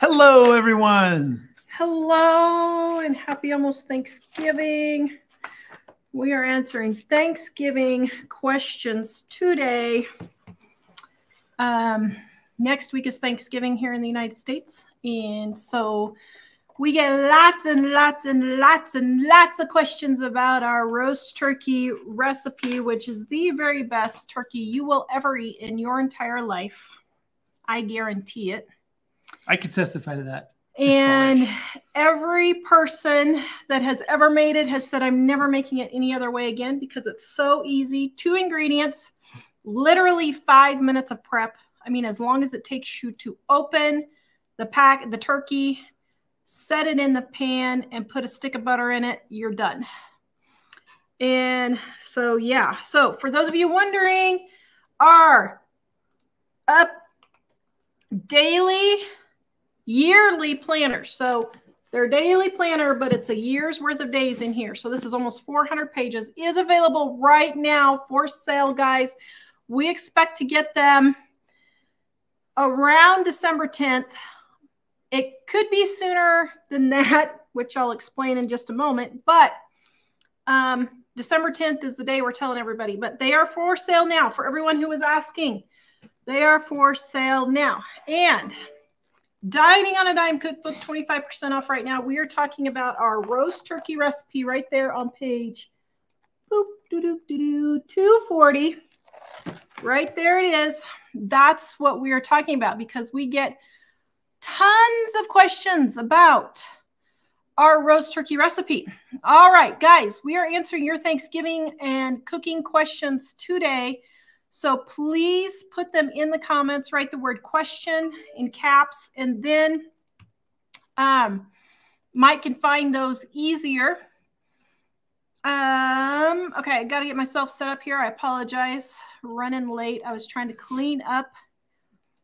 Hello, everyone. Hello and happy almost Thanksgiving. We are answering Thanksgiving questions today. Um, next week is Thanksgiving here in the United States. And so we get lots and lots and lots and lots of questions about our roast turkey recipe, which is the very best turkey you will ever eat in your entire life. I guarantee it. I can testify to that. And every person that has ever made it has said, I'm never making it any other way again because it's so easy. Two ingredients, literally five minutes of prep. I mean, as long as it takes you to open the pack, the turkey, set it in the pan, and put a stick of butter in it, you're done. And so, yeah. So, for those of you wondering, our up daily yearly planner. So their daily planner, but it's a year's worth of days in here. So this is almost 400 pages, is available right now for sale, guys. We expect to get them around December 10th. It could be sooner than that, which I'll explain in just a moment. But um, December 10th is the day we're telling everybody. But they are for sale now for everyone who was asking. They are for sale now. And Dining on a Dime Cookbook, 25% off right now. We are talking about our roast turkey recipe right there on page boop, doo, doo, doo, doo, 240. Right there it is. That's what we are talking about because we get tons of questions about our roast turkey recipe. All right, guys, we are answering your Thanksgiving and cooking questions today. So please put them in the comments, write the word question in caps, and then um, Mike can find those easier. Um, okay, I got to get myself set up here. I apologize. Running late. I was trying to clean up.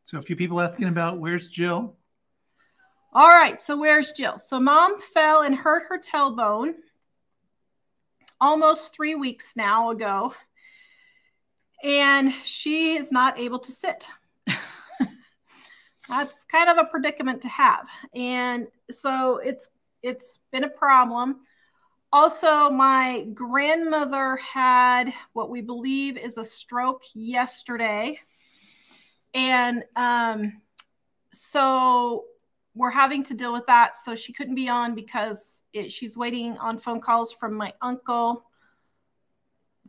So a few people asking about where's Jill? All right, so where's Jill? So mom fell and hurt her tailbone almost three weeks now ago and she is not able to sit. That's kind of a predicament to have. And so it's it's been a problem. Also, my grandmother had what we believe is a stroke yesterday. And um, so we're having to deal with that. So she couldn't be on because it, she's waiting on phone calls from my uncle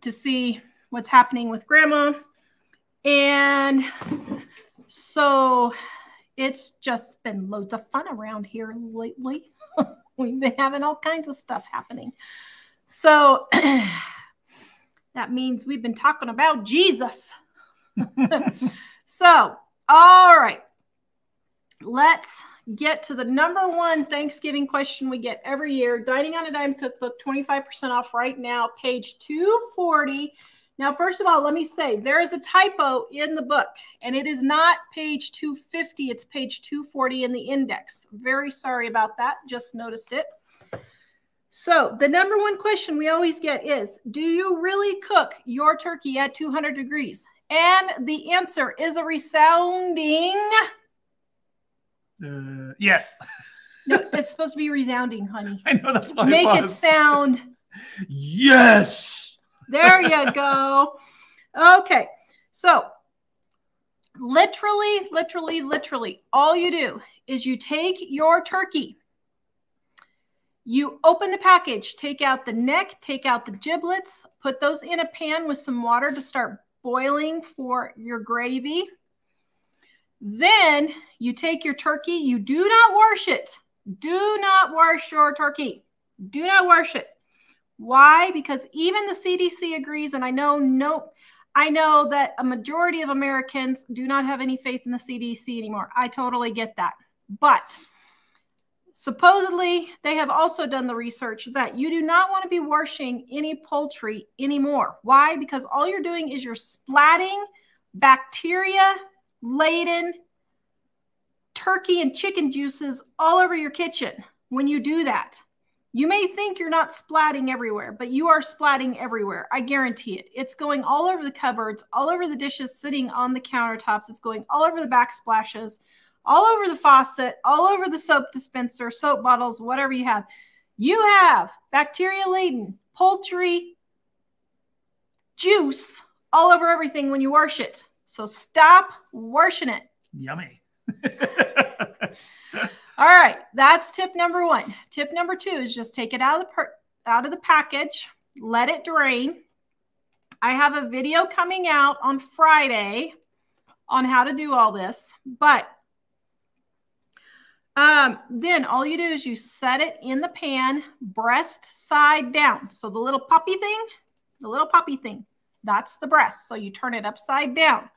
to see what's happening with grandma. And so it's just been loads of fun around here lately. We've been having all kinds of stuff happening. So that means we've been talking about Jesus. so, all right. Let's get to the number one Thanksgiving question we get every year. Dining on a Dime cookbook, 25% off right now, page 240 now, first of all, let me say there is a typo in the book, and it is not page 250, it's page 240 in the index. Very sorry about that. Just noticed it. So, the number one question we always get is Do you really cook your turkey at 200 degrees? And the answer is a resounding uh, yes. no, it's supposed to be resounding, honey. I know that's why. Make it sound yes. There you go. Okay. So, literally, literally, literally, all you do is you take your turkey, you open the package, take out the neck, take out the giblets, put those in a pan with some water to start boiling for your gravy. Then you take your turkey, you do not wash it. Do not wash your turkey. Do not wash it. Why? Because even the CDC agrees, and I know no, I know that a majority of Americans do not have any faith in the CDC anymore. I totally get that. But supposedly, they have also done the research that you do not want to be washing any poultry anymore. Why? Because all you're doing is you're splatting bacteria laden turkey and chicken juices all over your kitchen when you do that. You may think you're not splatting everywhere, but you are splatting everywhere. I guarantee it. It's going all over the cupboards, all over the dishes sitting on the countertops. It's going all over the backsplashes, all over the faucet, all over the soap dispenser, soap bottles, whatever you have. You have bacteria laden poultry juice all over everything when you wash it. So stop washing it. Yummy. All right, that's tip number one. Tip number two is just take it out of the out of the package, let it drain. I have a video coming out on Friday on how to do all this, but um, then all you do is you set it in the pan, breast side down. So the little puppy thing, the little puppy thing, that's the breast. So you turn it upside down.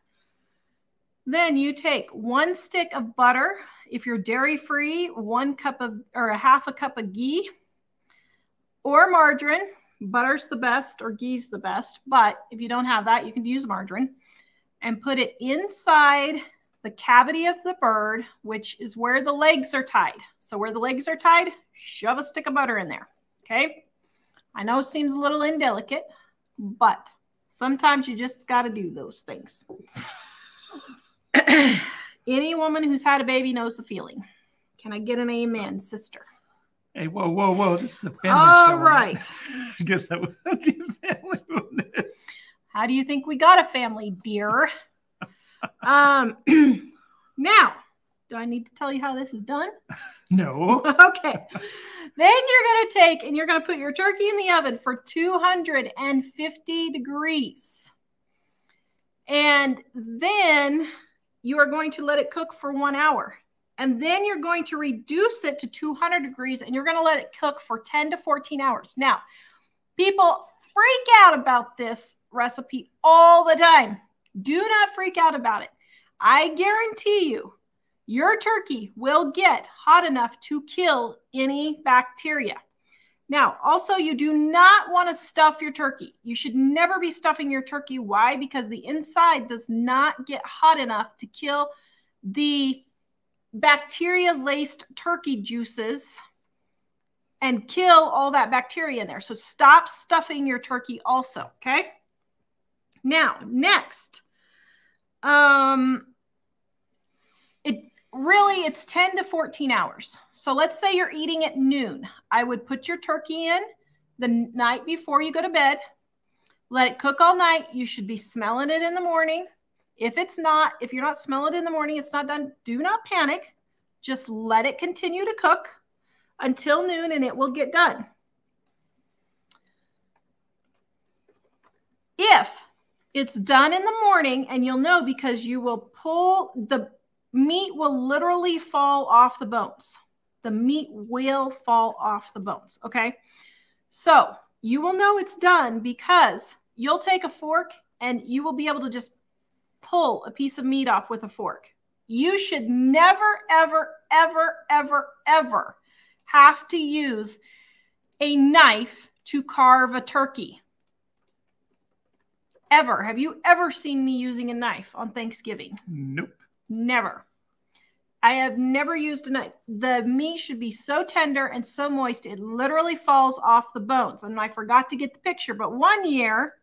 Then you take one stick of butter. If you're dairy free, one cup of or a half a cup of ghee or margarine. Butter's the best or ghee's the best. But if you don't have that, you can use margarine and put it inside the cavity of the bird, which is where the legs are tied. So where the legs are tied, shove a stick of butter in there. Okay. I know it seems a little indelicate, but sometimes you just got to do those things. Any woman who's had a baby knows the feeling. Can I get an amen, sister? Hey, whoa, whoa, whoa. This is a family All show. right. I guess that would be a family, wouldn't it? How do you think we got a family, dear? um, now, do I need to tell you how this is done? No. okay. Then you're going to take and you're going to put your turkey in the oven for 250 degrees. And then you are going to let it cook for one hour. And then you're going to reduce it to 200 degrees and you're going to let it cook for 10 to 14 hours. Now, people freak out about this recipe all the time. Do not freak out about it. I guarantee you, your turkey will get hot enough to kill any bacteria. Now, also, you do not want to stuff your turkey. You should never be stuffing your turkey. Why? Because the inside does not get hot enough to kill the bacteria laced turkey juices and kill all that bacteria in there. So stop stuffing your turkey also, okay? Now, next, um, it really it's 10 to 14 hours. So let's say you're eating at noon. I would put your turkey in the night before you go to bed. Let it cook all night. You should be smelling it in the morning. If it's not, if you're not smelling it in the morning, it's not done. Do not panic. Just let it continue to cook until noon and it will get done. If it's done in the morning, and you'll know because you will pull the meat will literally fall off the bones. The meat will fall off the bones. Okay. So you will know it's done because you'll take a fork and you will be able to just pull a piece of meat off with a fork. You should never, ever, ever, ever, ever have to use a knife to carve a turkey. Ever. Have you ever seen me using a knife on Thanksgiving? Nope. Never. I have never used a knife. The meat should be so tender and so moist, it literally falls off the bones. And I forgot to get the picture, but one year,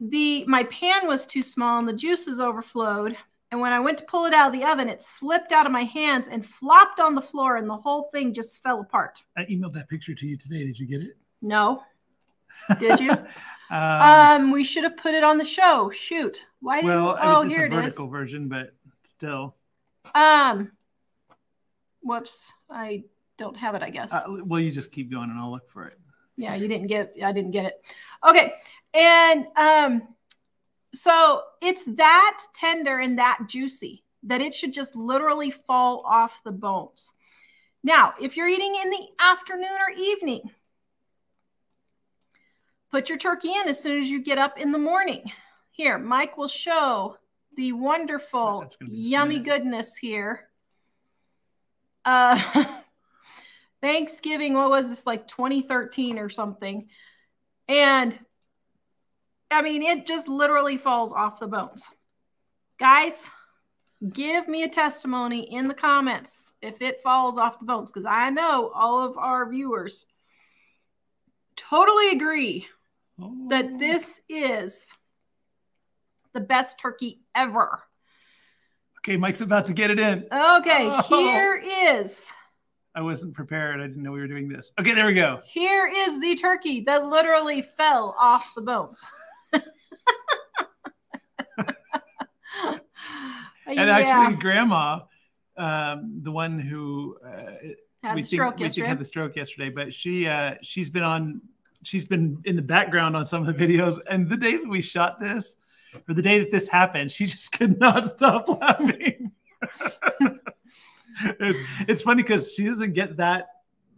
the my pan was too small and the juices overflowed. And when I went to pull it out of the oven, it slipped out of my hands and flopped on the floor, and the whole thing just fell apart. I emailed that picture to you today. Did you get it? No. Did you? um, um, we should have put it on the show. Shoot. Why didn't well, oh it's, here a it is. vertical version, but still. Um, whoops, I don't have it. I guess. Uh, well, you just keep going, and I'll look for it. yeah, you didn't get. I didn't get it. Okay, and um, so it's that tender and that juicy that it should just literally fall off the bones. Now, if you're eating in the afternoon or evening, put your turkey in as soon as you get up in the morning. Here, Mike will show the wonderful, That's gonna be yummy goodness here. Uh, Thanksgiving, what was this, like 2013 or something? And I mean, it just literally falls off the bones. Guys, give me a testimony in the comments if it falls off the bones, because I know all of our viewers totally agree Oh, that this is the best turkey ever. Okay, Mike's about to get it in. Okay, Oh. here is I wasn't prepared. I didn't know we were doing this. Okay, there we go. here is the turkey that literally fell off the bones. And actually, Grandma, um, the one who uh, had we the think, stroke we think yesterday. had the stroke yesterday, but she uh, she's been on she's been in the background on some of the videos. And the day that we shot this, or the day that this happened, she just could not stop laughing. it's, it's funny because she doesn't get that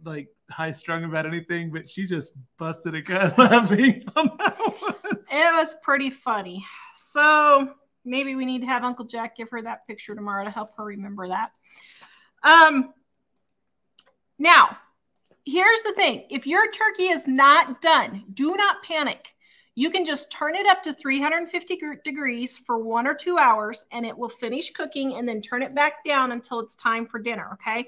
like high strung about anything, but she just busted a gut laughing on that one. It was pretty funny. So maybe we need to have Uncle Jack give her that picture tomorrow to help her remember that. Um, now, here's the thing if your turkey is not done, do not panic. You can just turn it up to 350 degrees for one or two hours and it will finish cooking and then turn it back down until it's time for dinner. Okay.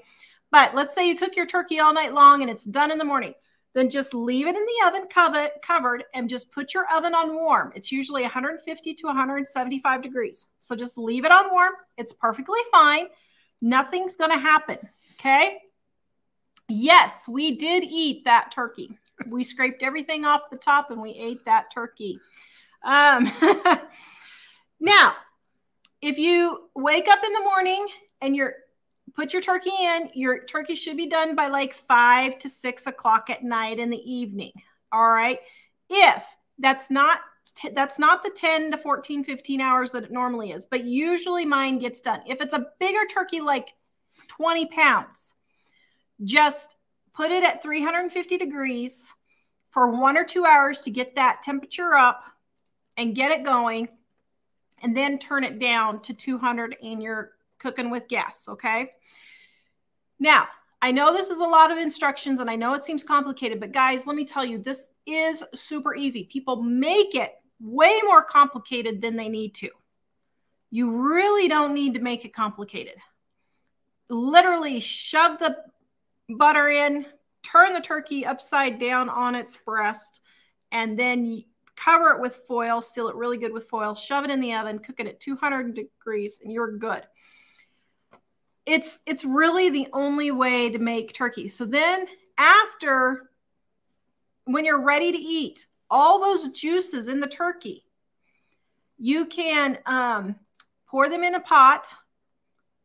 But let's say you cook your turkey all night long and it's done in the morning then just leave it in the oven covered, and just put your oven on warm. It's usually 150 to 175 degrees. So just leave it on warm. It's perfectly fine. Nothing's going to happen. Okay. Yes, we did eat that turkey. We scraped everything off the top and we ate that turkey. Um, now, if you wake up in the morning and you're put your turkey in. Your turkey should be done by like five to six o'clock at night in the evening. All right. If that's not that's not the 10 to 14 15 hours that it normally is but usually mine gets done if it's a bigger turkey like 20 pounds just put it at 350 degrees for one or two hours to get that temperature up and get it going and then turn it down to 200 and you're cooking with gas okay now, I know this is a lot of instructions and I know it seems complicated, but guys, let me tell you, this is super easy. People make it way more complicated than they need to. You really don't need to make it complicated. Literally shove the butter in, turn the turkey upside down on its breast, and then cover it with foil, seal it really good with foil, shove it in the oven, cook it at 200 degrees, and you're good it's it's really the only way to make turkey. So then after when you're ready to eat, all those juices in the turkey, you can um, pour them in a pot,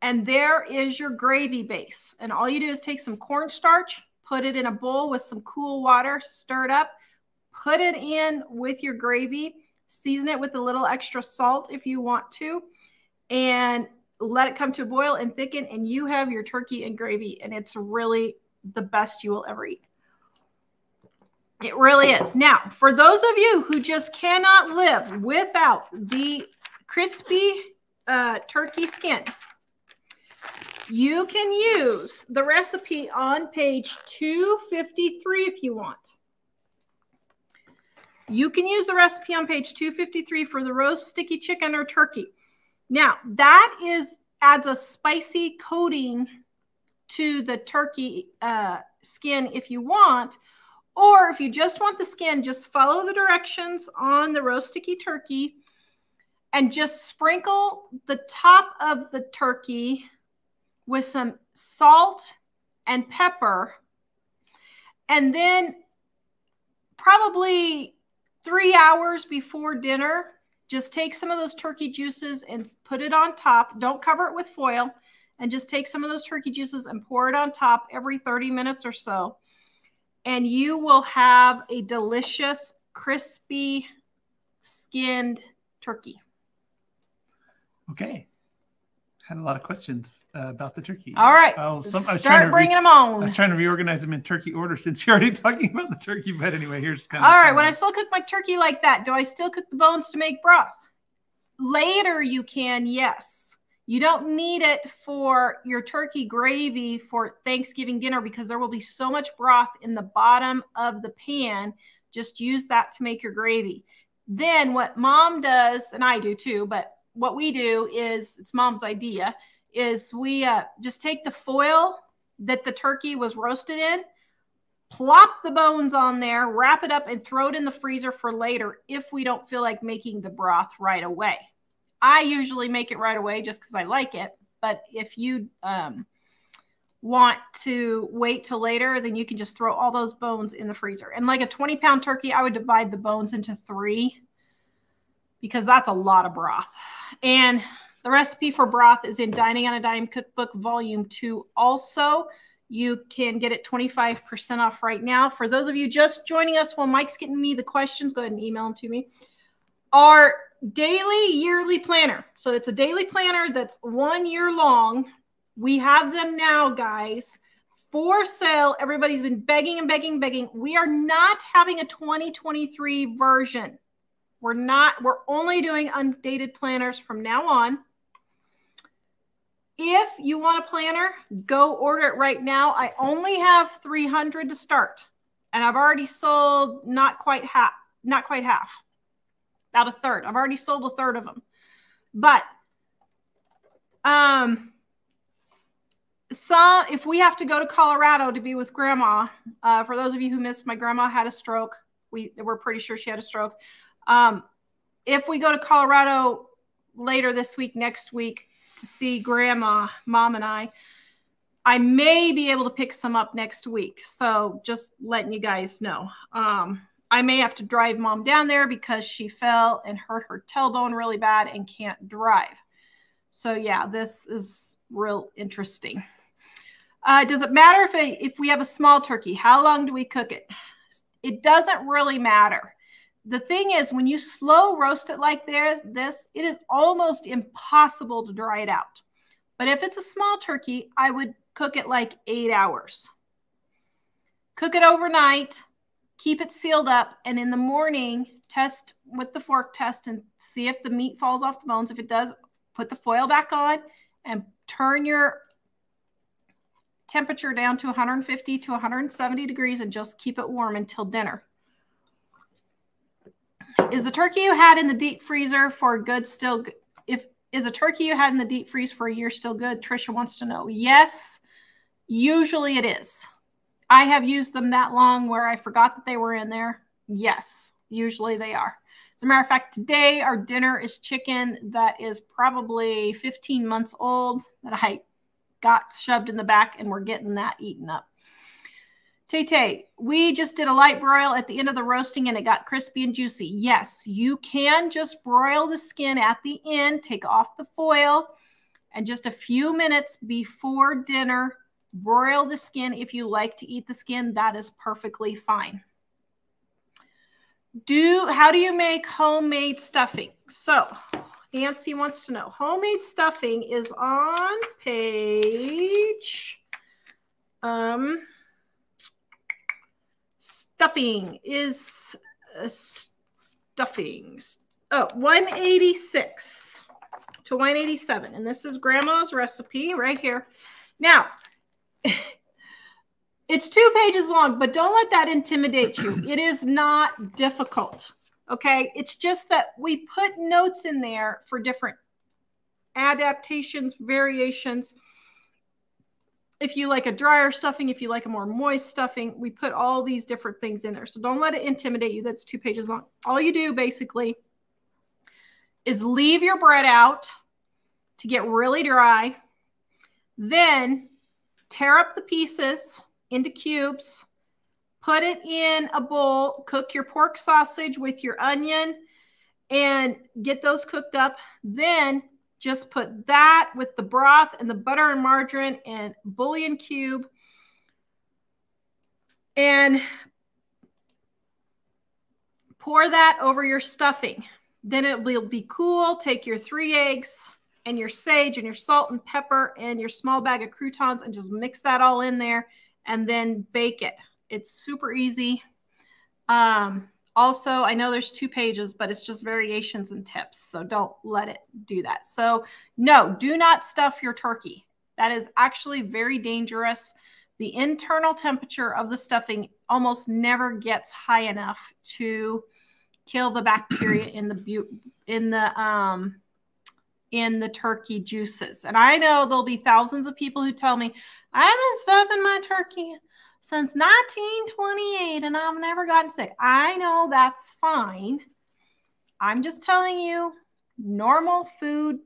and there is your gravy base. And all you do is take some cornstarch, put it in a bowl with some cool water, stir it up, put it in with your gravy, season it with a little extra salt if you want to, and let it come to a boil and thicken, and you have your turkey and gravy, and it's really the best you will ever eat. It really is. Now, for those of you who just cannot live without the crispy uh, turkey skin, you can use the recipe on page 253 if you want. You can use the recipe on page 253 for the roast sticky chicken or turkey. Now, that is adds a spicy coating to the turkey uh, skin if you want, or if you just want the skin, just follow the directions on the roast sticky turkey and just sprinkle the top of the turkey with some salt and pepper. And then probably three hours before dinner, just take some of those turkey juices and put it on top. Don't cover it with foil and just take some of those turkey juices and pour it on top every 30 minutes or so. And you will have a delicious, crispy, skinned turkey. Okay. Had a lot of questions uh, about the turkey. All right. I was trying Start bringing them on. I was trying to reorganize them in turkey order since you're already talking about the turkey. But anyway, here's kind All of right. When I still cook my turkey like that, do I still cook the bones to make broth? Later, you can, yes. You don't need it for your turkey gravy for Thanksgiving dinner because there will be so much broth in the bottom of the pan. Just use that to make your gravy. Then, what mom does, and I do too, but what we do is it's mom's idea is we uh, just take the foil that the turkey was roasted in plop the bones on there, wrap it up, and throw it in the freezer for later if we don't feel like making the broth right away. I usually make it right away just because I like it. But if you um, want to wait till later, then you can just throw all those bones in the freezer. And like a 20 pound turkey, I would divide the bones into three because that's a lot of broth. And the recipe for broth is in Dining on a Dime Cookbook Volume 2 also. You can get it 25% off right now. For those of you just joining us while Mike's getting me the questions, go ahead and email them to me. Our daily yearly planner. So it's a daily planner that's one year long. We have them now, guys, for sale. Everybody's been begging and begging, begging. We are not having a 2023 version. We're not, we're only doing undated planners from now on. If you want a planner, go order it right now. I only have 300 to start, and I've already sold not quite half, not quite half, about a third. I've already sold a third of them. But um some if we have to go to Colorado to be with grandma, uh, for those of you who missed, my grandma had a stroke. We we're pretty sure she had a stroke. Um, if we go to Colorado later this week, next week, to see grandma, mom, and I. I may be able to pick some up next week. So just letting you guys know. Um, I may have to drive mom down there because she fell and hurt her tailbone really bad and can't drive. So yeah, this is real interesting. Uh, does it matter if, it, if we have a small turkey? How long do we cook it? It doesn't really matter the thing is when you slow roast it like this, it is almost impossible to dry it out. But if it's a small turkey, I would cook it like eight hours. Cook it overnight, keep it sealed up, and in the morning, test with the fork test and see if the meat falls off the bones. If it does, put the foil back on and turn your temperature down to 150 to 170 degrees and just keep it warm until dinner. Is the turkey you had in the deep freezer for good still good? if is a turkey you had in the deep freeze for a year still good? Trisha wants to know. Yes, usually it is. I have used them that long where I forgot that they were in there. Yes, usually they are. As a matter of fact, today our dinner is chicken that is probably 15 months old that I got shoved in the back and we're getting that eaten up. Tay Tay, we just did a light broil at the end of the roasting and it got crispy and juicy. Yes, you can just broil the skin at the end, take off the foil, and just a few minutes before dinner, broil the skin. If you like to eat the skin, that is perfectly fine. Do how do you make homemade stuffing? So, Nancy wants to know. Homemade stuffing is on page um stuffing is uh, stuffing. Oh, 186 to 187. And this is grandma's recipe right here. Now, it's two pages long, but don't let that intimidate you. It is not difficult. Okay. It's just that we put notes in there for different adaptations, variations if you like a drier stuffing, if you like a more moist stuffing, we put all these different things in there. So don't let it intimidate you. That's two pages long. All you do basically is leave your bread out to get really dry. Then tear up the pieces into cubes, put it in a bowl, cook your pork sausage with your onion and get those cooked up. Then just put that with the broth and the butter and margarine and bouillon cube. And pour that over your stuffing. Then it will be cool. Take your three eggs and your sage and your salt and pepper and your small bag of croutons and just mix that all in there and then bake it. It's super easy. Um, also, I know there's two pages, but it's just variations and tips. So don't let it do that. So, no, do not stuff your turkey. That is actually very dangerous. The internal temperature of the stuffing almost never gets high enough to kill the bacteria in the in the um in the turkey juices. And I know there'll be thousands of people who tell me, I've been stuffing my turkey since 1928 and I've never gotten sick. I know that's fine. I'm just telling you, normal food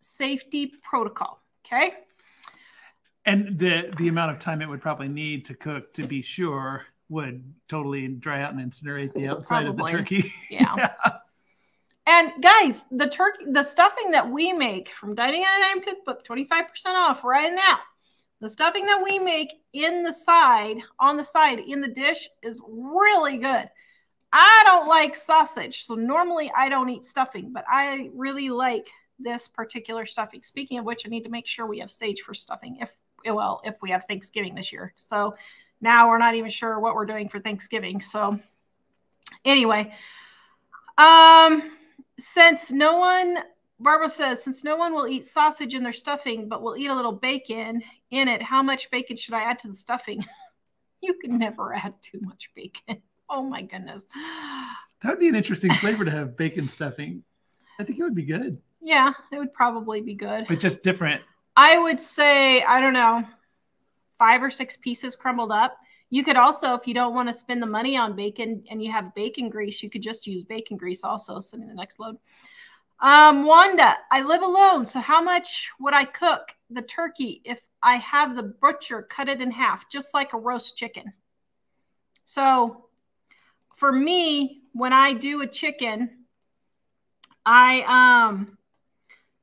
safety protocol. Okay. And the the amount of time it would probably need to cook to be sure would totally dry out and incinerate the outside Probably. of the turkey. Yeah. And guys, the turkey, the stuffing that we make from Dining at a Dime Cookbook, 25% off right now. The stuffing that we make in the side, on the side, in the dish is really good. I don't like sausage, so normally I don't eat stuffing, but I really like this particular stuffing. Speaking of which, I need to make sure we have sage for stuffing if well, if we have Thanksgiving this year. So now we're not even sure what we're doing for Thanksgiving. So anyway, um since no one Barbara says, since no one will eat sausage in their stuffing, but will eat a little bacon in it, how much bacon should I add to the stuffing? you can never add too much bacon. Oh my goodness. That would be an interesting flavor to have bacon stuffing. I think it would be good, Yeah, it would probably be good. but just different. I would say, I don't know, five or six pieces crumbled up. You could also, if you don't want to spend the money on bacon and you have bacon grease, you could just use bacon grease also. Send me the next load. Um, Wanda, I live alone. So how much would I cook the turkey if I have the butcher cut it in half, just like a roast chicken? So for me, when I do a chicken, I um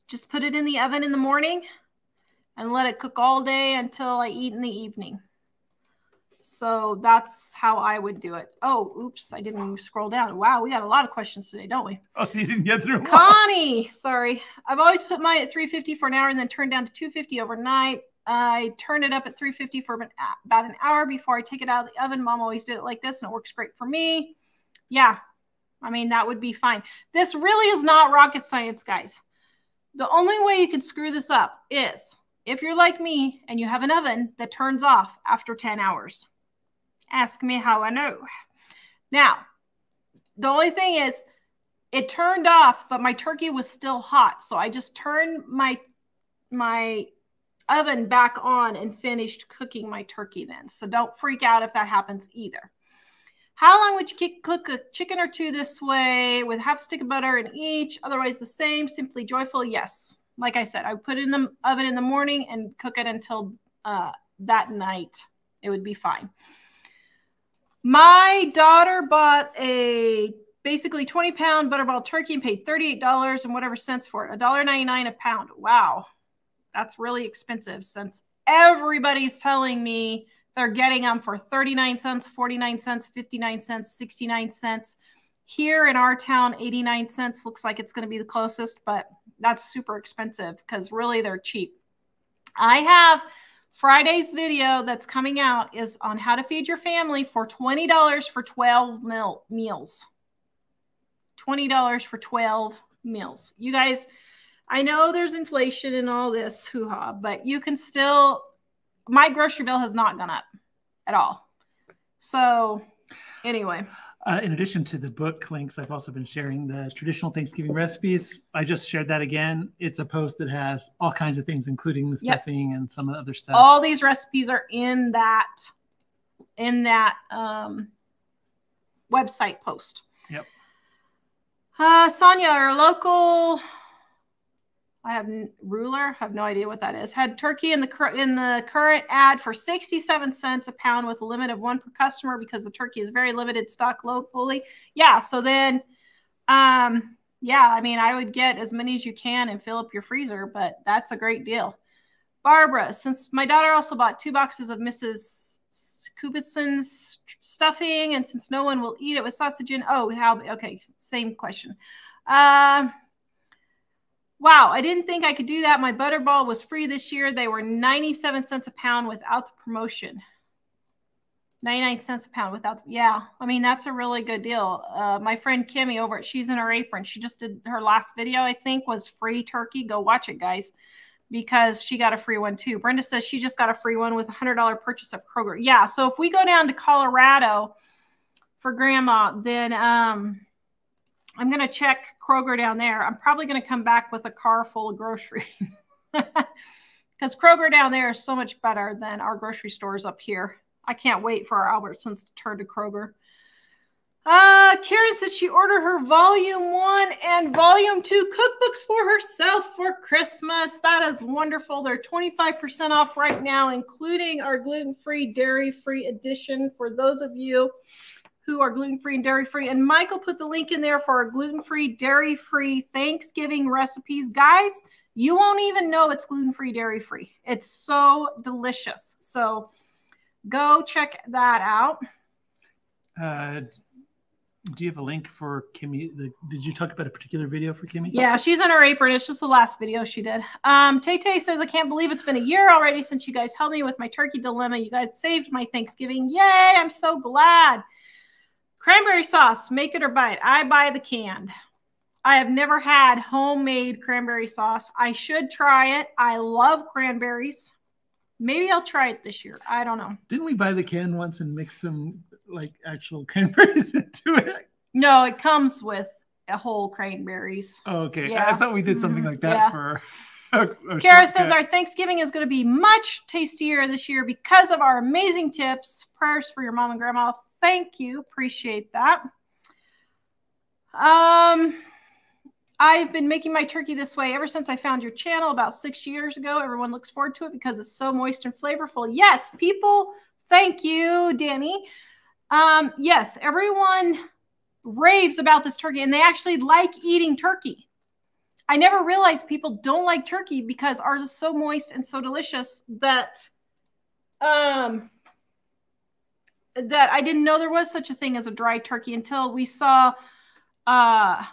just put it in the oven in the morning and let it cook all day until I eat in the evening. So that's how I would do it. Oh, oops, I didn't scroll down. Wow, we got a lot of questions today, don't we? Oh, so you didn't get through. Connie, sorry. I've always put mine at 350 for an hour and then turned down to 250 overnight. I turn it up at 350 for about an hour before I take it out of the oven. Mom always did it like this and it works great for me. Yeah, I mean, that would be fine. This really is not rocket science, guys. The only way you can screw this up is if you're like me and you have an oven that turns off after 10 hours. Ask me how I know. Now, the only thing is, it turned off, but my turkey was still hot. So I just turned my my oven back on and finished cooking my turkey then. So don't freak out if that happens either. How long would you cook a chicken or two this way with half a stick of butter in each? Otherwise, the same, simply joyful? Yes. Like I said, I put it in the oven in the morning and cook it until uh, that night. It would be fine. My daughter bought a basically 20 pound butterball turkey and paid $38 and whatever cents for it. $1.99 a pound. Wow. That's really expensive since everybody's telling me they're getting them for 39 cents, 49 cents, 59 cents, 69 cents. Here in our town, 89 cents looks like it's going to be the closest, but that's super expensive because really they're cheap. I have Friday's video that's coming out is on how to feed your family for $20 for 12 mil- meals. $20 for 12 meals. You guys, I know there's inflation and all this hoo ha, but you can still, my grocery bill has not gone up at all. So, anyway, Uh, in addition to the book links, I've also been sharing the traditional Thanksgiving recipes. I just shared that again. It's a post that has all kinds of things, including the Yep. stuffing and some of the other stuff. all these recipes are in that in that um, website post. Yep. Uh, Sonia, our local, I have ruler, have no idea what that is. Had turkey in the in the current ad for sixty-seven cents a pound with a limit of one per customer because the turkey is very limited stock locally. Yeah, so then, um, yeah, I mean, I would get as many as you can and fill up your freezer, but that's a great deal. Barbara, since my daughter also bought two boxes of Mrs. Cubbison's stuffing, and since no one will eat it with sausage in, oh, how? Okay, same question. Uh, wow, I didn't think I could do that. My butterball was free this year. They were 97 cents a pound without the promotion. 99 cents a pound without yeah i mean that's a really good deal uh, my friend kimmy over at she's in her apron she just did her last video i think was free turkey go watch it guys because she got a free one too brenda says she just got a free one with a hundred dollar purchase at kroger yeah so if we go down to colorado for grandma then um i'm going to check kroger down there i'm probably going to come back with a car full of groceries because kroger down there is so much better than our grocery stores up here I can't wait for our Albertsons to turn to Kroger. Uh, Karen said she ordered her volume one and volume two cookbooks for herself for Christmas. That is wonderful. They're 25% off right now, including our gluten free, dairy free edition for those of you who are gluten free and dairy free. And Michael put the link in there for our gluten free, dairy free Thanksgiving recipes. Guys, you won't even know it's gluten free, dairy free. It's so delicious. So go check that out. Uh, do you have a link for Kimmy? The, did you talk about a particular video for Kimmy? Yeah, she's in her apron. It's just the last video she did. Um, Tay Tay says, I can't believe it's been a year already since you guys helped me with my turkey dilemma. You guys saved my Thanksgiving. Yay, I'm so glad. Cranberry sauce, make it or buy it. I buy the canned. I have never had homemade cranberry sauce. I should try it. I love cranberries. Maybe I'll try it this year. I don't know. Didn't we buy the can once and mix some like actual cranberries into it? No, it comes with a whole cranberries. Oh, okay. Yeah. I thought we did something Mhm. like that Yeah. for. Kara says our Thanksgiving is going to be much tastier this year because of our amazing tips. Prayers for your mom and grandma. Thank you. Appreciate that. Um, I've been making my turkey this way ever since I found your channel about six years ago. Everyone looks forward to it because it's so moist and flavorful. Yes, people, thank you, Danny. Um, yes, everyone raves about this turkey and they actually like eating turkey. I never realized people don't like turkey because ours is so moist and so delicious that um that I didn't know there was such a thing as a dry turkey until we saw uh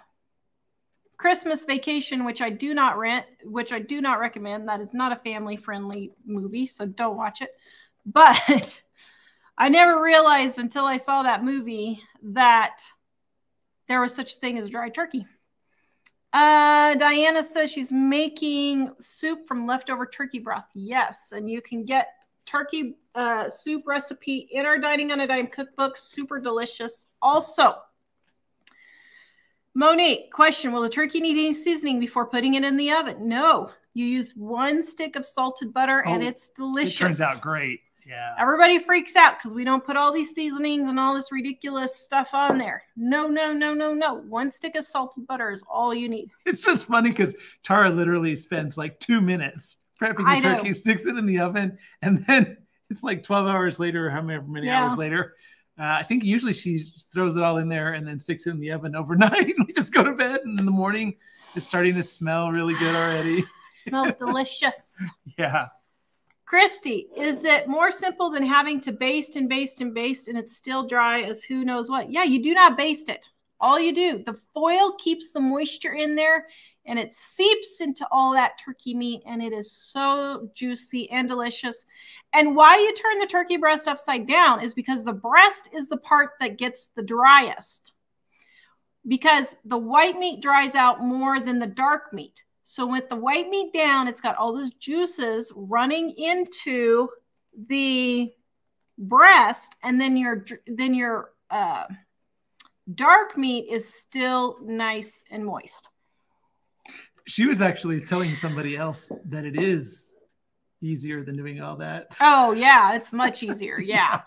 Christmas Vacation, which I do not rent, which I do not recommend. That is not a family friendly movie, so don't watch it. But I never realized until I saw that movie that there was such a thing as dry turkey. Uh, Diana says she's making soup from leftover turkey broth. Yes, and you can get turkey uh, soup recipe in our Dining on a Dime cookbook. Super delicious. Also, Monique, question: Will the turkey need any seasoning before putting it in the oven? No. You use one stick of salted butter, and Oh, it's It delicious. turns out great. Yeah. Everybody freaks out because we don't put all these seasonings and all this ridiculous stuff on there. No, no, no, no, no. One stick of salted butter is all you need. It's just funny because Tawra literally spends like two minutes prepping the turkey, sticks it in the oven, and then it's like 12 hours later, or however many Yeah. hours later. Uh, I think usually she throws it all in there and then sticks it in the oven overnight. we just go to bed, and in the morning, it's starting to smell really good already. Smells delicious. Yeah. Christy, is it more simple than having to baste and baste and baste and it's still dry as who knows what? Yeah, you do not baste it. All you do, the foil keeps the moisture in there and it seeps into all that turkey meat and it is so juicy and delicious. And why you turn the turkey breast upside down is because the breast is the part that gets the driest. Because the white meat dries out more than the dark meat. So with the white meat down, it's got all those juices running into the breast, and then your then your uh, dark meat is still nice and moist. She was actually telling somebody else that it is easier than doing all that. Oh yeah, it's much easier. Yeah.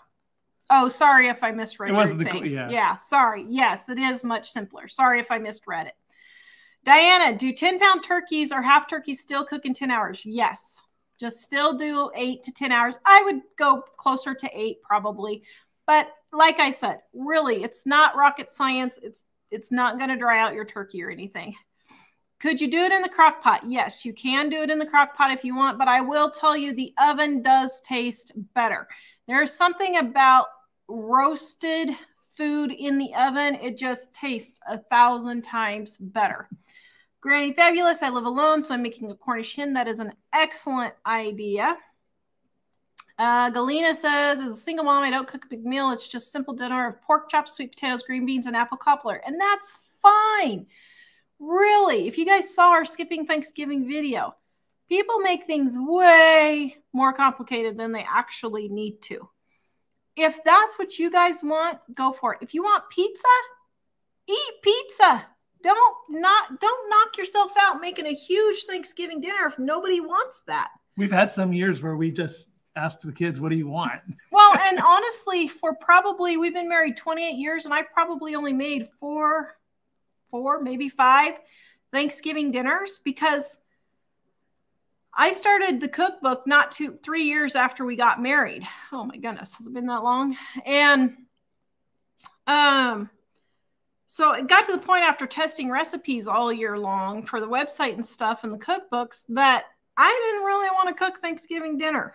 Oh, sorry if I misread It wasn't the thing. yeah. yeah, sorry. Yes, it is much simpler. Sorry if I misread it. Diana, do 10 pound turkeys or half turkeys still cook in 10 hours? Yes. Just still do eight to 10 hours. I would go closer to eight probably. But like I said, really, it's not rocket science. It's it's not going to dry out your turkey or anything. Could you do it in the crock pot? Yes, you can do it in the crock pot if you want, but I will tell you the oven does taste better. There's something about roasted food in the oven, it just tastes a thousand times better. Granny Fabulous, I live alone, so I'm making a Cornish hen. That is an excellent idea. Uh, Galena says, as a single mom, I don't cook a big meal. It's just simple dinner of pork chops, sweet potatoes, green beans, and apple cobbler. And that's fine. Really, if you guys saw our skipping Thanksgiving video, people make things way more complicated than they actually need to. If that's what you guys want, go for it. If you want pizza, eat pizza. Don't not don't knock yourself out making a huge Thanksgiving dinner if nobody wants that. We've had some years where we just ask the kids, "What do you want?" Well, and honestly, for probably we've been married 28 years, and I've probably only made four, four, maybe five Thanksgiving dinners because I started the cookbook not two, three years after we got married. Oh my goodness, has it been that long? And um, so it got to the point after testing recipes all year long for the website and stuff and the cookbooks that I didn't really want to cook Thanksgiving dinner.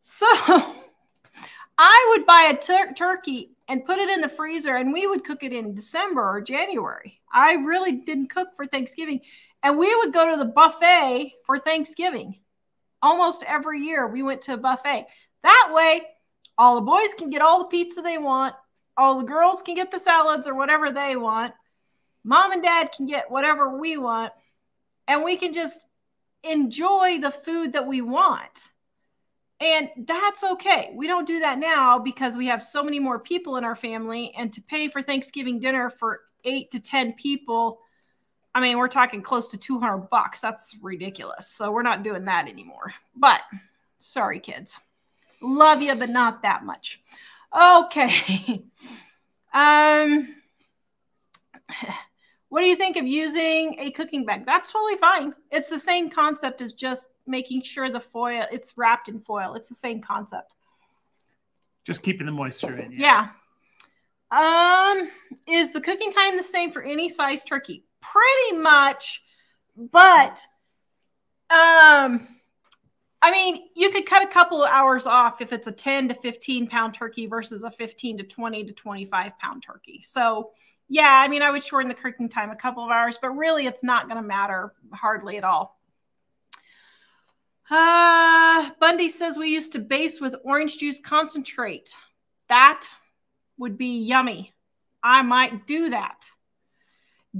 So I would buy a tur- turkey and put it in the freezer and we would cook it in December or January. I really didn't cook for Thanksgiving. And we would go to the buffet for Thanksgiving. Almost every year we went to a buffet. That way, all the boys can get all the pizza they want, all the girls can get the salads or whatever they want. Mom and dad can get whatever we want. And we can just enjoy the food that we want. And that's okay. We don't do that now because we have so many more people in our family. And to pay for Thanksgiving dinner for eight to 10 people, I mean, we're talking close to 200 bucks. That's ridiculous. So we're not doing that anymore. But sorry, kids. Love you, but not that much. Okay. um, what do you think of using a cooking bag? That's totally fine. It's the same concept as just making sure the foil it's wrapped in foil. It's the same concept. Just keeping the moisture in. Yeah. yeah. Um, is the cooking time the same for any size turkey? Pretty much, but um I mean, you could cut a couple of hours off if it's a 10 to 15 pound turkey versus a 15 to 20 to 25 pound turkey. So yeah, I mean, I would shorten the cooking time a couple of hours, but really it's not going to matter hardly at all. Uh, Bundy says we used to base with orange juice concentrate. That would be yummy. I might do that.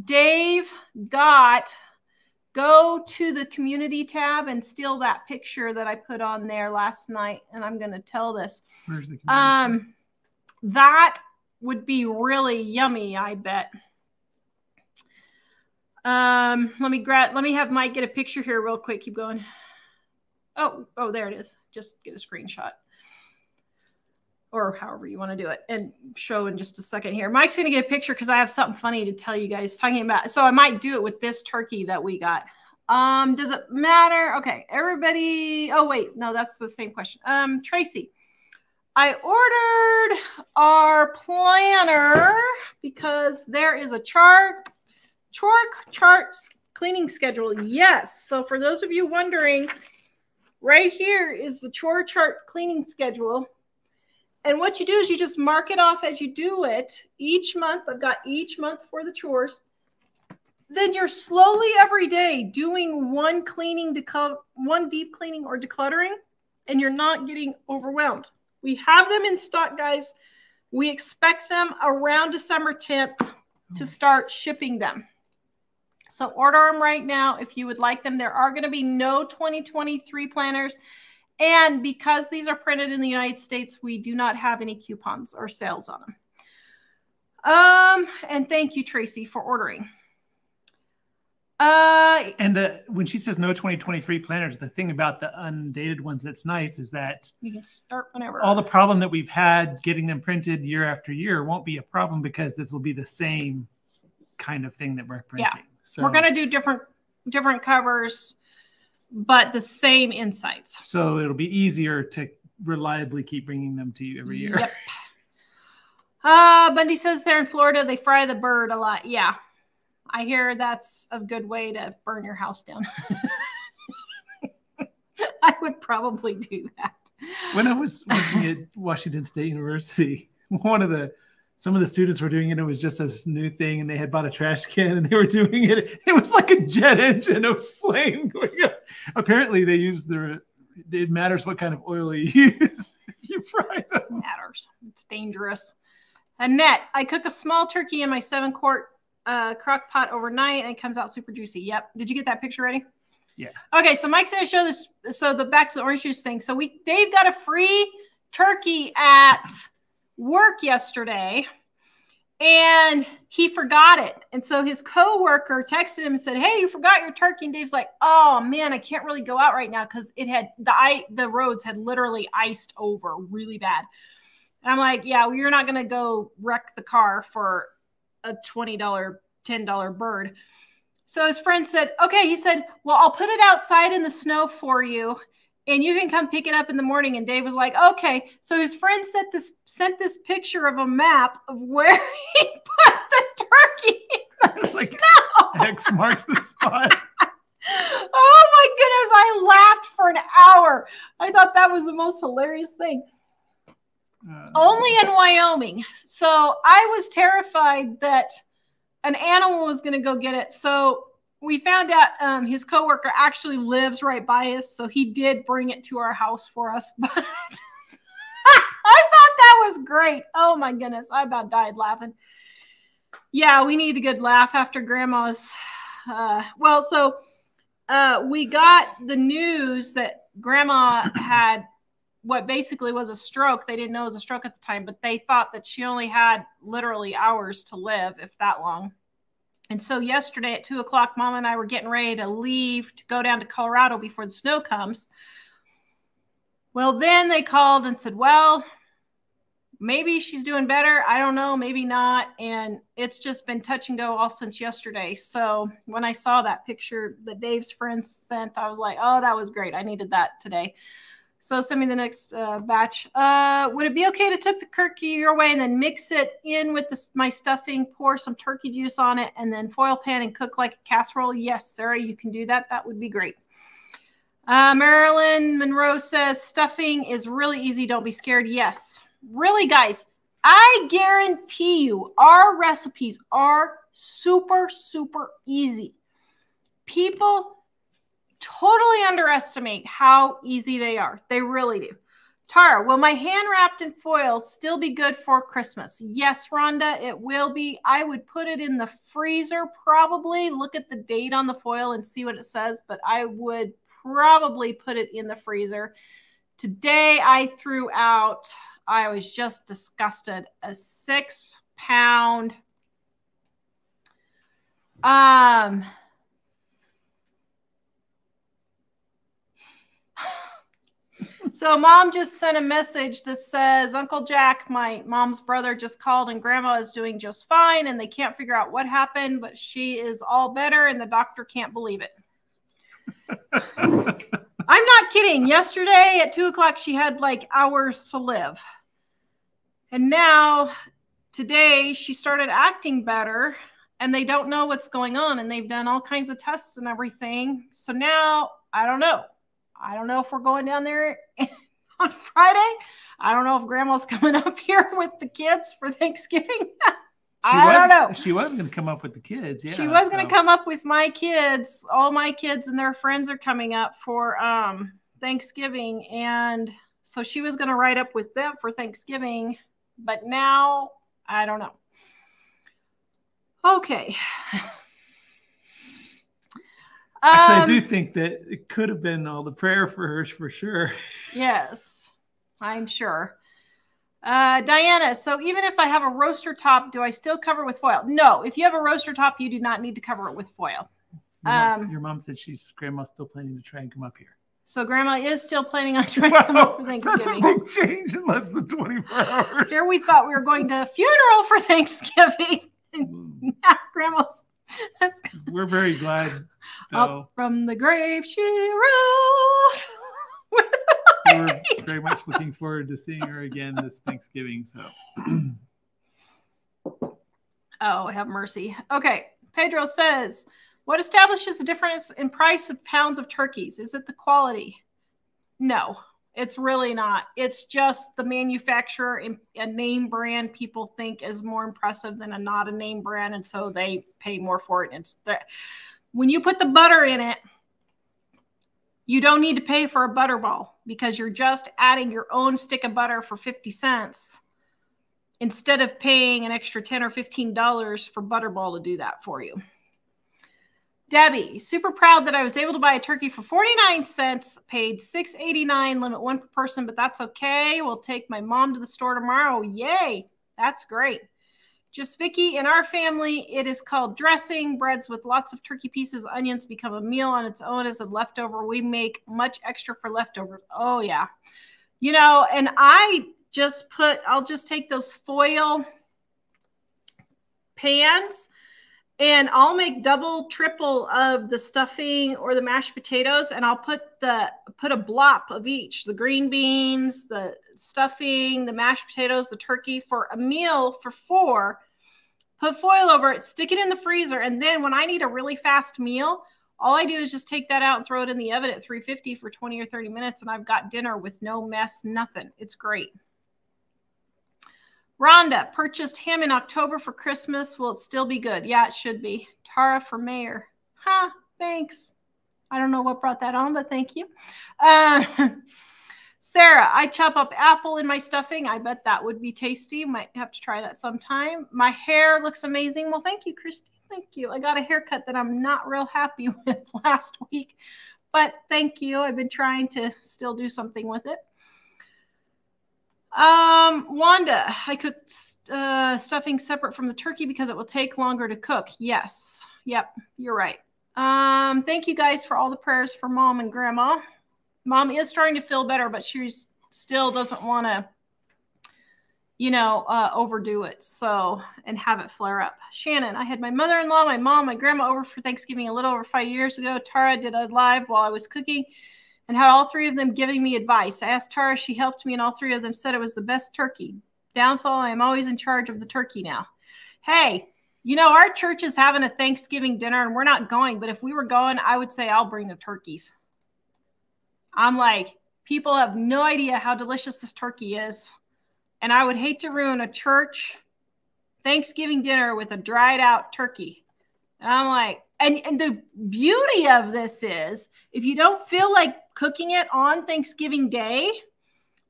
Dave got go to the community tab and steal that picture that I put on there last night. And I'm going to tell this. Where's the community? um, that would be really yummy, I bet. Um, let me grab, let me have Mike get a picture here real quick. Keep going. Oh, oh, there it is. Just get a screenshot or however you want to do it and show in just a second here. Mike's going to get a picture because I have something funny to tell you guys talking about. So I might do it with this turkey that we got. Um, does it matter? Okay, everybody. Oh, wait, no, that's the same question. Um, Tracy, I ordered our planner because there is a chart, chart, chart cleaning schedule. Yes. So for those of you wondering, right here is the chore chart cleaning schedule. And what you do is you just mark it off as you do it each month. I've got each month for the chores. Then you're slowly every day doing one cleaning, to one deep cleaning or decluttering, and you're not getting overwhelmed. We have them in stock, guys. We expect them around December 10th to start shipping them. So order them right now if you would like them. There are going to be no 2023 planners. And because these are printed in the United States, we do not have any coupons or sales on them. Um, and thank you, Tracy, for ordering. Uh, and the when she says no 2023 planners, the thing about the undated ones that's nice is that you can start whenever. All the problem that we've had getting them printed year after year won't be a problem because this will be the same kind of thing that we're printing. Yeah. So, we're gonna do different different covers, but the same insights. So it'll be easier to reliably keep bringing them to you every year. Yep. Uh, Bundy says they're in Florida, they fry the bird a lot. Yeah. I hear that's a good way to burn your house down. I would probably do that. When I was working at Washington State University, one of the some of the students were doing it. It was just a new thing, and they had bought a trash can, and they were doing it. It was like a jet engine of flame going up. Apparently, they use the. It matters what kind of oil you use. you fry them. It matters. It's dangerous. Annette, I cook a small turkey in my seven quart uh, crock pot overnight, and it comes out super juicy. Yep. Did you get that picture ready? Yeah. Okay, so Mike's gonna show this. So the back to the orange juice thing. So we Dave got a free turkey at work yesterday. and he forgot it. And so his coworker texted him and said, "Hey, you forgot your turkey." And Dave's like, "Oh man, I can't really go out right now because it had the I the roads had literally iced over really bad." And I'm like, "Yeah, well, you're not gonna go wreck the car for a twenty dollar, ten dollar bird." So his friend said, "Okay." He said, "Well, I'll put it outside in the snow for you." And you can come pick it up in the morning. And Dave was like, okay. So his friend sent this sent this picture of a map of where he put the turkey. It's like X marks the spot. oh my goodness. I laughed for an hour. I thought that was the most hilarious thing. Uh, Only in Wyoming. So I was terrified that an animal was going to go get it. So we found out um, his coworker actually lives right by us, so he did bring it to our house for us. But I thought that was great. Oh my goodness, I about died laughing. Yeah, we need a good laugh after Grandma's. Uh, well, so uh, we got the news that Grandma had what basically was a stroke. They didn't know it was a stroke at the time, but they thought that she only had literally hours to live, if that long. And so yesterday at two o'clock, mom and I were getting ready to leave to go down to Colorado before the snow comes. Well, then they called and said, well, maybe she's doing better. I don't know, maybe not. And it's just been touch and go all since yesterday. So when I saw that picture that Dave's friend sent, I was like, oh, that was great. I needed that today. So send me the next uh, batch. Uh, would it be okay to take the turkey your way and then mix it in with the, my stuffing, pour some turkey juice on it, and then foil pan and cook like a casserole? Yes, Sarah, you can do that. That would be great. Uh, Marilyn Monroe says stuffing is really easy. Don't be scared. Yes, really, guys. I guarantee you, our recipes are super, super easy. People totally underestimate how easy they are. They really do. Tawra, will my hand wrapped in foil still be good for Christmas? Yes, Rhonda, it will be. I would put it in the freezer probably. Look at the date on the foil and see what it says, but I would probably put it in the freezer. Today I threw out, I was just disgusted, a six pound um So mom just sent a message that says Uncle Jack, my mom's brother, just called and grandma is doing just fine and they can't figure out what happened, but she is all better and the doctor can't believe it. I'm not kidding. Yesterday at two o'clock, she had like hours to live. And now today she started acting better and they don't know what's going on and they've done all kinds of tests and everything. So now I don't know. I don't know if we're going down there on Friday. I don't know if grandma's coming up here with the kids for Thanksgiving. I was, don't know. She was going to come up with the kids. Yeah, she was so. going to come up with my kids. All my kids and their friends are coming up for um, Thanksgiving. And so she was going to ride up with them for Thanksgiving. But now I don't know. Okay. Actually, um, I do um, think that it could have been all the prayer for her for sure. Yes, I'm sure. Uh, Diana, so even if I have a roaster top, do I still cover with foil? No, if you have a roaster top, you do not need to cover it with foil. Your, um, mom, your mom said she's grandma's still planning to try and come up here. So grandma is still planning on trying to come up for Thanksgiving. That's a big change in less than 24 hours. Here we thought we were going to a funeral for Thanksgiving. yeah, grandma's That's We're very glad. Though. Up from the grave she rose. We're very much looking forward to seeing her again this Thanksgiving. So. oh, have mercy. Okay. Pedro says, "What establishes the difference in price of pounds of turkeys? Is it the quality?" No, it's really not. It's just the manufacturer and a name brand people think is more impressive than a not a name brand, and so they pay more for it. And it's the when you put the butter in it, you don't need to pay for a butter ball because you're just adding your own stick of butter for 50 cents instead of paying an extra 10 or 15 dollars for butterball to do that for you. Debbie, super proud that I was able to buy a turkey for 49 cents, paid 6.89, limit one per person, but that's okay. We'll take my mom to the store tomorrow. Yay. That's great. Just Vicky, in our family, it is called dressing. Breads with lots of turkey pieces, onions become a meal on its own as a leftover. We make much extra for leftovers. Oh, yeah. You know, and I just put, I'll just take those foil pans and I'll make double, triple of the stuffing or the mashed potatoes, and I'll put the put a blop of each: the green beans, the stuffing, the mashed potatoes, the turkey for a meal for four. Put foil over it, stick it in the freezer, and then when I need a really fast meal, all I do is just take that out and throw it in the oven at 350 for 20 or 30 minutes, and I've got dinner with no mess, nothing. It's great. Rhonda purchased ham in October for Christmas. Will it still be good? Yeah, it should be. Tawra for mayor. Huh, thanks. I don't know what brought that on, but thank you. Uh, Sarah, I chop up apple in my stuffing. I bet that would be tasty. Might have to try that sometime. My hair looks amazing. Well, thank you, Christy. Thank you. I got a haircut that I'm not real happy with last week, but thank you. I've been trying to still do something with it. Um, Wanda, I cooked uh, stuffing separate from the turkey because it will take longer to cook. Yes. Yep. You're right. Um, thank you guys for all the prayers for mom and grandma. Mom is starting to feel better, but she still doesn't want to, you know, uh, overdo it. So, and have it flare up. Shannon, I had my mother in law, my mom, my grandma over for Thanksgiving a little over five years ago. Tawra did a live while I was cooking and had all three of them giving me advice. I asked Tawra, she helped me, and all three of them said it was the best turkey. Downfall, I am always in charge of the turkey now. Hey, you know, our church is having a Thanksgiving dinner and we're not going, but if we were going, I would say I'll bring the turkeys. I'm like, people have no idea how delicious this turkey is. And I would hate to ruin a church Thanksgiving dinner with a dried out turkey. And I'm like, and, and the beauty of this is if you don't feel like cooking it on Thanksgiving Day,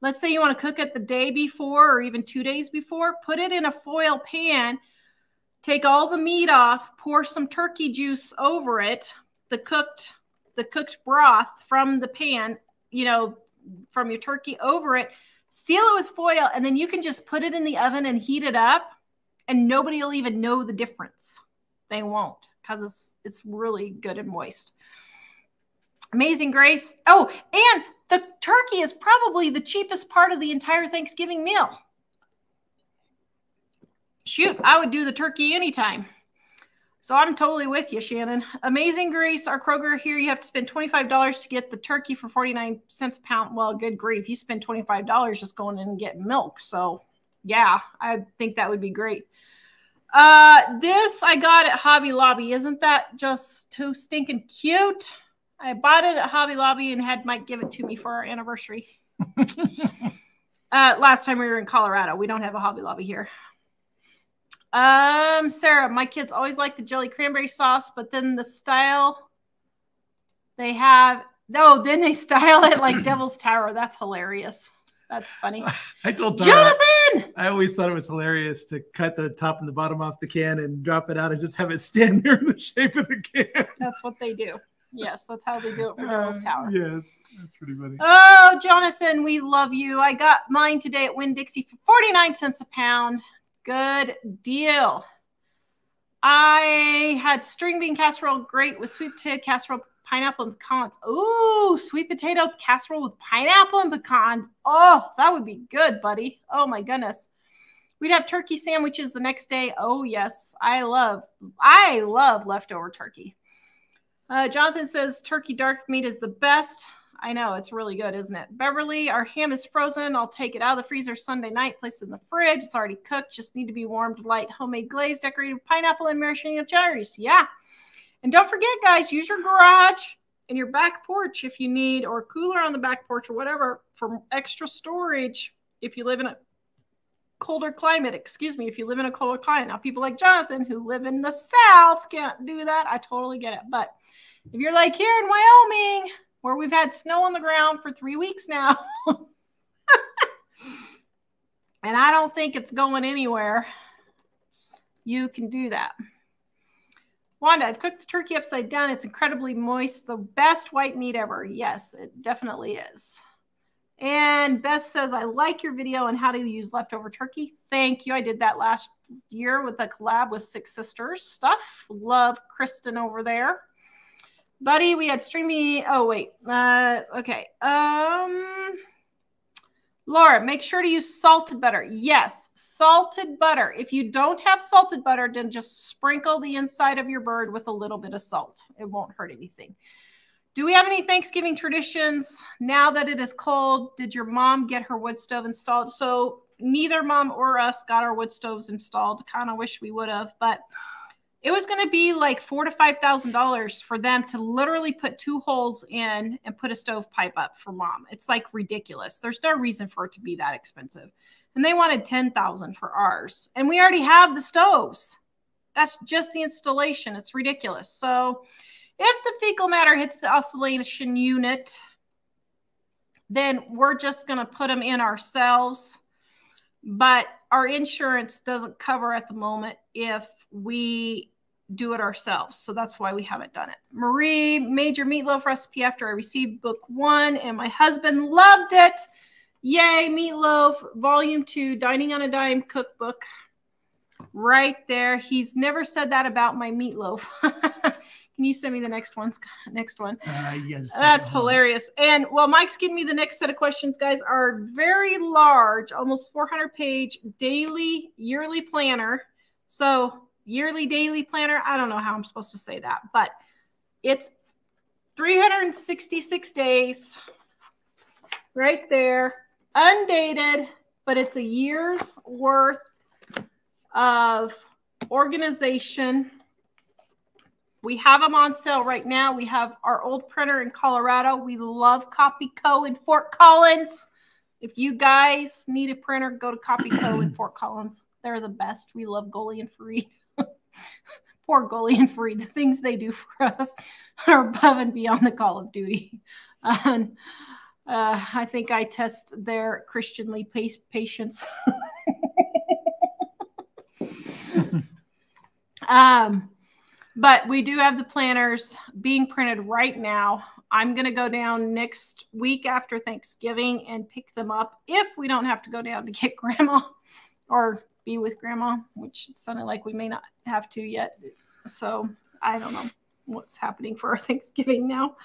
let's say you want to cook it the day before or even two days before, put it in a foil pan, take all the meat off, pour some turkey juice over it, the cooked the cooked broth from the pan, you know, from your turkey over it, seal it with foil, and then you can just put it in the oven and heat it up, and nobody will even know the difference. They won't because it's it's really good and moist. Amazing Grace. Oh, and the turkey is probably the cheapest part of the entire Thanksgiving meal. Shoot, I would do the turkey anytime. So I'm totally with you, Shannon. Amazing Grace, our Kroger here, you have to spend $25 to get the turkey for 49 cents a pound. Well, good grief. You spend $25 just going in and get milk. So yeah, I think that would be great. Uh, this I got at Hobby Lobby. Isn't that just too stinking cute? I bought it at Hobby Lobby and had Mike give it to me for our anniversary. uh, last time we were in Colorado. We don't have a Hobby Lobby here. Um, Sarah, my kids always like the jelly cranberry sauce, but then the style they have, oh, then they style it like Devil's Tower. That's hilarious. That's funny. I told Tawra, Jonathan. I always thought it was hilarious to cut the top and the bottom off the can and drop it out and just have it stand there in the shape of the can. That's what they do. Yes, that's how they do it for Devil's uh, Tower. Yes, that's pretty funny. Oh, Jonathan, we love you. I got mine today at Winn Dixie for 49 cents a pound. Good deal. I had string bean casserole, great with sweet potato casserole, pineapple and pecans. Ooh, sweet potato casserole with pineapple and pecans. Oh, that would be good, buddy. Oh my goodness. We'd have turkey sandwiches the next day. Oh yes, I love I love leftover turkey. Uh, Jonathan says turkey dark meat is the best. I know it's really good, isn't it? Beverly, our ham is frozen. I'll take it out of the freezer Sunday night, place it in the fridge. It's already cooked, just need to be warmed light. Homemade glaze, decorated with pineapple and maraschino cherries. Yeah. And don't forget, guys, use your garage and your back porch if you need, or cooler on the back porch or whatever for extra storage if you live in a colder climate. Excuse me, if you live in a colder climate. Now, people like Jonathan who live in the South can't do that. I totally get it. But if you're like here in Wyoming, where we've had snow on the ground for three weeks now, and I don't think it's going anywhere, you can do that. Wanda, I've cooked the turkey upside down. It's incredibly moist. The best white meat ever. Yes, it definitely is. And Beth says, I like your video on how to use leftover turkey. Thank you. I did that last year with a collab with Six Sisters stuff. Love Kristen over there. Buddy, we had streamy. Oh, wait. Uh, okay. Um, Laura, make sure to use salted butter. Yes, salted butter. If you don't have salted butter, then just sprinkle the inside of your bird with a little bit of salt. It won't hurt anything. Do we have any Thanksgiving traditions now that it is cold? Did your mom get her wood stove installed? So neither mom or us got our wood stoves installed. Kind of wish we would have, but it was going to be like four to five thousand dollars for them to literally put two holes in and put a stovepipe up for mom. It's like ridiculous. There's no reason for it to be that expensive. And they wanted ten thousand for ours, and we already have the stoves. That's just the installation. It's ridiculous. So, if the fecal matter hits the oscillation unit, then we're just going to put them in ourselves. But our insurance doesn't cover at the moment if we do it ourselves. So that's why we haven't done it. Marie made your meatloaf recipe after I received book one, and my husband loved it. Yay, meatloaf, volume two, Dining on a Dime cookbook. Right there. He's never said that about my meatloaf. Can you send me the next one? Next one. Uh, yes. That's hilarious. And well, Mike's giving me the next set of questions, guys. Our very large, almost 400 page daily, yearly planner. So yearly daily planner. I don't know how I'm supposed to say that, but it's 366 days right there, undated, but it's a year's worth of organization. We have them on sale right now. We have our old printer in Colorado. We love Copy Co. in Fort Collins. If you guys need a printer, go to Copy Co. in Fort Collins. They're the best. We love Goalie and Fareed. poor goalie and free. The things they do for us are above and beyond the call of duty. And uh, I think I test their Christianly patience. um, but we do have the planners being printed right now. I'm going to go down next week after Thanksgiving and pick them up if we don't have to go down to get grandma or be with grandma, which sounded like we may not have to yet. So I don't know what's happening for our Thanksgiving now.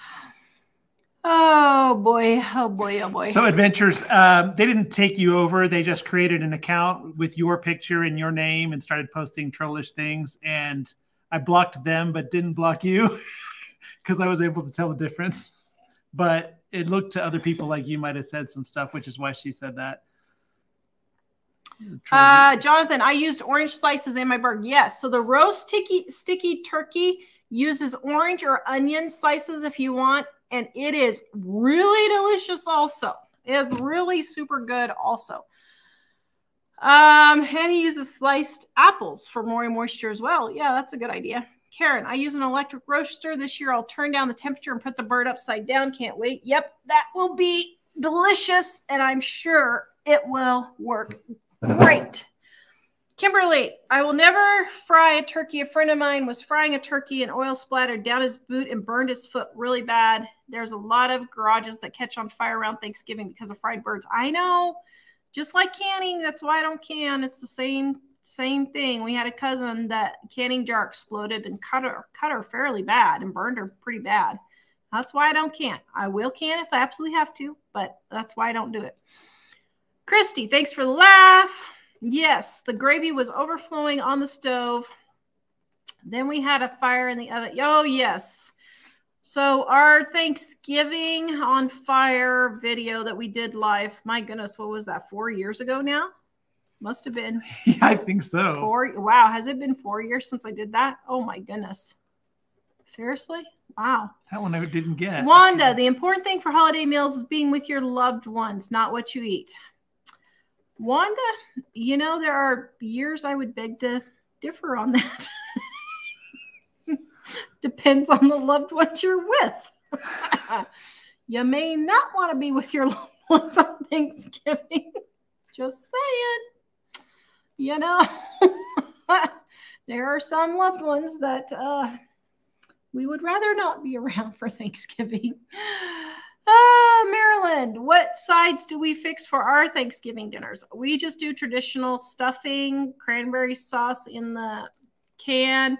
Oh boy, oh boy, oh boy. So adventures, um, they didn't take you over. They just created an account with your picture and your name and started posting trollish things. And I blocked them, but didn't block you because I was able to tell the difference. But it looked to other people like you might have said some stuff, which is why she said that. Uh, Jonathan, I used orange slices in my burger. Yes. So the roast sticky, sticky turkey uses orange or onion slices if you want. And it is really delicious also. It's really super good also. Um, and he uses sliced apples for more moisture as well. Yeah, that's a good idea. Karen, I use an electric roaster. This year I'll turn down the temperature and put the bird upside down. Can't wait. Yep, that will be delicious. And I'm sure it will work Great. Kimberly, I will never fry a turkey. A friend of mine was frying a turkey and oil splattered down his boot and burned his foot really bad. There's a lot of garages that catch on fire around Thanksgiving because of fried birds. I know. Just like canning, that's why I don't can. It's the same same thing. We had a cousin that canning jar exploded and cut her cut her fairly bad and burned her pretty bad. That's why I don't can. I will can if I absolutely have to, but that's why I don't do it. Christy, thanks for the laugh. Yes, the gravy was overflowing on the stove. Then we had a fire in the oven. Oh, yes. So our Thanksgiving on fire video that we did live, my goodness, what was that? Four years ago now? Must have been. Yeah, I think so. Four. Wow, has it been four years since I did that? Oh my goodness. Seriously? Wow. That one I didn't get. Wanda, the important thing for holiday meals is being with your loved ones, not what you eat. Wanda, you know, there are years I would beg to differ on that. Depends on the loved ones you're with. you may not want to be with your loved ones on Thanksgiving. Just saying. You know, there are some loved ones that uh, we would rather not be around for Thanksgiving. Uh, Maryland, what sides do we fix for our Thanksgiving dinners? We just do traditional stuffing, cranberry sauce in the can.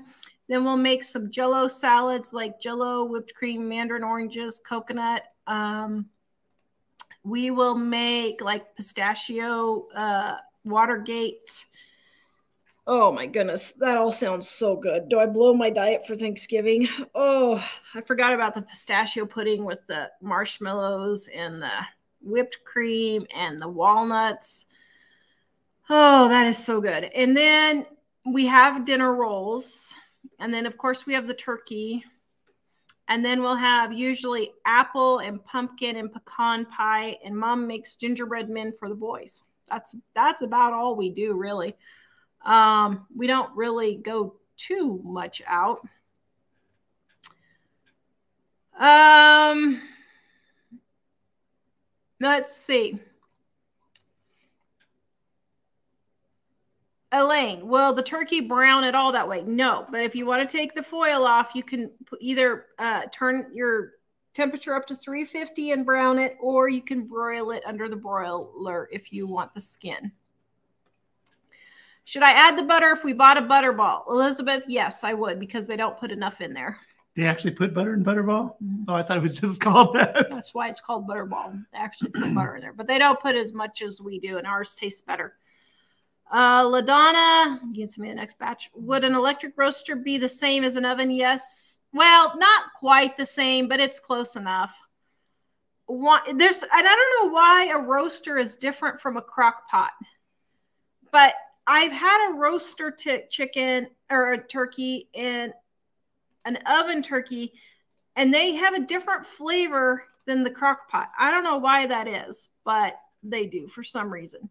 Then we'll make some jello salads like jello, whipped cream, mandarin oranges, coconut. Um, we will make like pistachio, uh, Watergate. Oh my goodness, that all sounds so good. Do I blow my diet for Thanksgiving? Oh, I forgot about the pistachio pudding with the marshmallows and the whipped cream and the walnuts. Oh, that is so good. And then we have dinner rolls. And then, of course, we have the turkey. And then we'll have usually apple and pumpkin and pecan pie. And mom makes gingerbread men for the boys. That's that's about all we do, really. Um, we don't really go too much out. Um, let's see. Elaine, well, the turkey brown it all that way. No, but if you want to take the foil off, you can either uh, turn your temperature up to 350 and brown it, or you can broil it under the broiler if you want the skin. Should I add the butter if we bought a butterball? Elizabeth, yes, I would because they don't put enough in there. They actually put butter in butterball? Mm-hmm. Oh, I thought it was just called that. That's why it's called butterball. They actually put butter in there, but they don't put as much as we do, and ours tastes better. Uh, LaDonna, gives me the next batch. Would an electric roaster be the same as an oven? Yes. Well, not quite the same, but it's close enough. Why, there's, I don't know why a roaster is different from a crock pot, but I've had a roaster chicken or a turkey and an oven turkey, and they have a different flavor than the crock pot. I don't know why that is, but they do for some reason.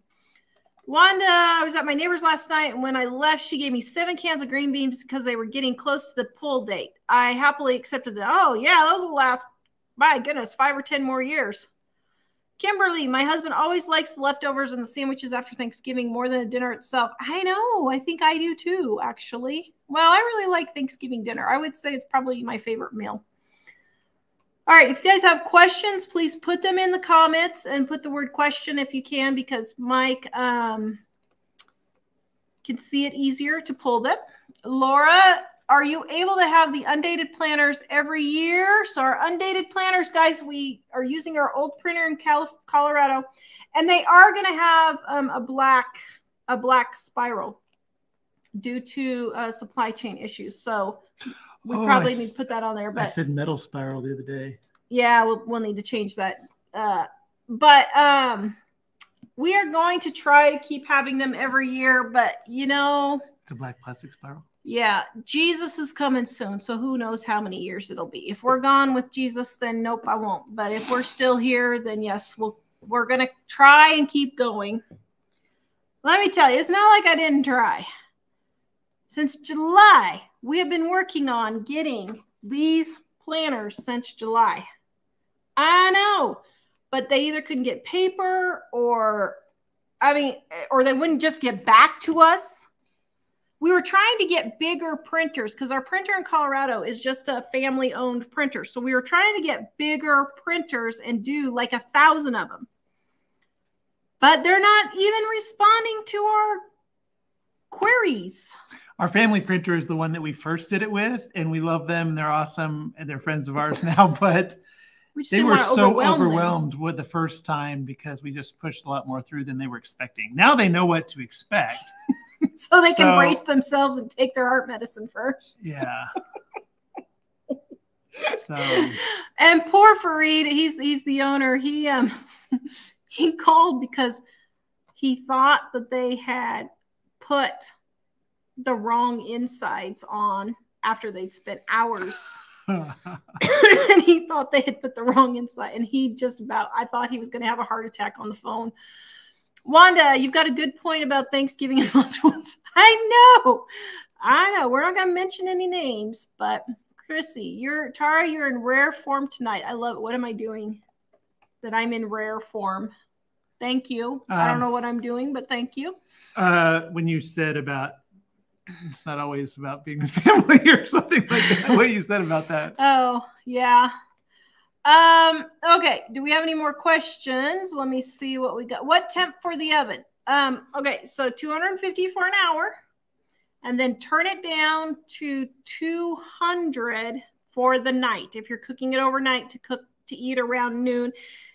Wanda, I was at my neighbor's last night, and when I left, she gave me seven cans of green beans because they were getting close to the pull date. I happily accepted that. Oh, yeah, those will last, my goodness, five or 10 more years. Kimberly, my husband always likes the leftovers and the sandwiches after Thanksgiving more than the dinner itself. I know. I think I do too, actually. Well, I really like Thanksgiving dinner. I would say it's probably my favorite meal. All right. If you guys have questions, please put them in the comments and put the word question if you can, because Mike um, can see it easier to pull them. Laura, are you able to have the undated planners every year? So our undated planners, guys, we are using our old printer in Colorado, and they are going to have um, a black a black spiral due to uh, supply chain issues. So we oh, probably I need to put that on there. But I said metal spiral the other day. Yeah, we'll, we'll need to change that. Uh, but um, we are going to try to keep having them every year. But you know, it's a black plastic spiral. Yeah, Jesus is coming soon, so who knows how many years it'll be. If we're gone with Jesus, then nope, I won't. But if we're still here, then yes, we'll we're gonna try and keep going. Let me tell you, it's not like I didn't try. Since July, we have been working on getting these planners since July. I know, but they either couldn't get paper or I mean, or they wouldn't just get back to us we were trying to get bigger printers because our printer in Colorado is just a family owned printer. So we were trying to get bigger printers and do like a thousand of them. But they're not even responding to our queries. Our family printer is the one that we first did it with, and we love them. They're awesome, and they're friends of ours now. But they were so overwhelm overwhelmed them. with the first time because we just pushed a lot more through than they were expecting. Now they know what to expect. so they so, can brace themselves and take their heart medicine first. Yeah. so and poor Farid, he's he's the owner. He um he called because he thought that they had put the wrong insides on after they'd spent hours. and he thought they had put the wrong inside and he just about I thought he was going to have a heart attack on the phone Wanda, you've got a good point about Thanksgiving and loved ones. I know. I know. We're not going to mention any names, but Chrissy, you're Tawra, you're in rare form tonight. I love it. What am I doing? That I'm in rare form. Thank you. Um, I don't um, know what I'm doing, but thank you. Uh, when you said about it's not always about being with family or something like that, what you said about that. Oh, yeah. Um, okay. Do we have any more questions? Let me see what we got. What temp for the oven? Um, okay, so 250 for an hour, and then turn it down to 200 for the night. If you're cooking it overnight to cook to eat around noon.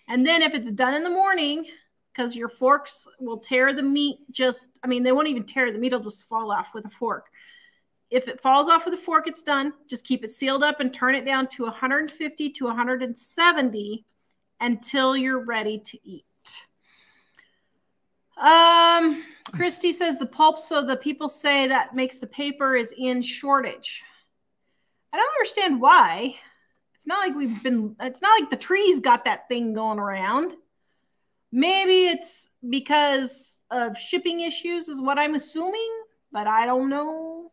And then if it's done in the morning, because your forks will tear the meat just, I mean, they won't even tear the meat, it'll just fall off with a fork. If it falls off with a fork, it's done. Just keep it sealed up and turn it down to 150 to 170 until you're ready to eat. Um, Christy says the pulp, so the people say that makes the paper is in shortage. I don't understand why. It's not like we've been, it's not like the trees got that thing going around. Maybe it's because of shipping issues, is what I'm assuming, but I don't know.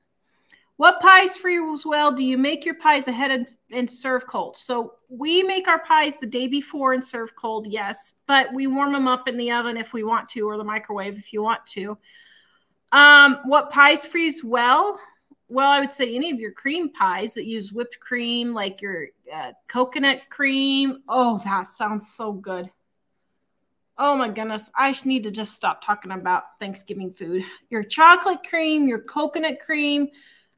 What pies freeze well? Do you make your pies ahead and, and serve cold? So we make our pies the day before and serve cold, yes, but we warm them up in the oven if we want to, or the microwave if you want to. Um, what pies freeze well? Well, I would say any of your cream pies that use whipped cream, like your uh, coconut cream. Oh, that sounds so good. Oh my goodness. I need to just stop talking about Thanksgiving food. Your chocolate cream, your coconut cream,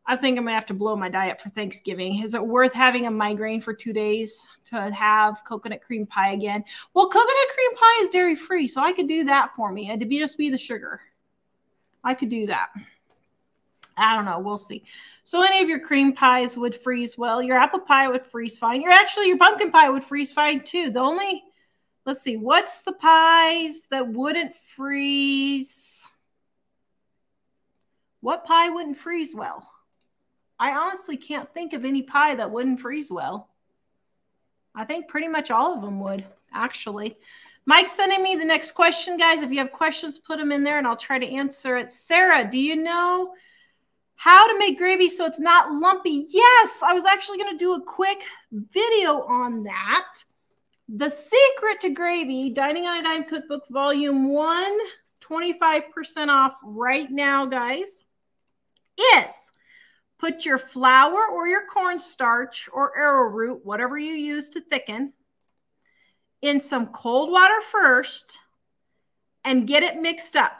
I think I'm gonna have to blow my diet for Thanksgiving. Is it worth having a migraine for two days to have coconut cream pie again? Well, coconut cream pie is dairy free, so I could do that for me. It'd be just be the sugar. I could do that. I don't know. We'll see. So any of your cream pies would freeze well. Your apple pie would freeze fine. Your actually your pumpkin pie would freeze fine too. The only let's see, what's the pies that wouldn't freeze? What pie wouldn't freeze well? I honestly can't think of any pie that wouldn't freeze well. I think pretty much all of them would, actually. Mike's sending me the next question, guys. If you have questions, put them in there and I'll try to answer it. Sarah, do you know how to make gravy so it's not lumpy? Yes, I was actually going to do a quick video on that. The secret to gravy, Dining on a Dime Cookbook, Volume 1, 25% off right now, guys, is Put your flour or your cornstarch or arrowroot, whatever you use to thicken, in some cold water first and get it mixed up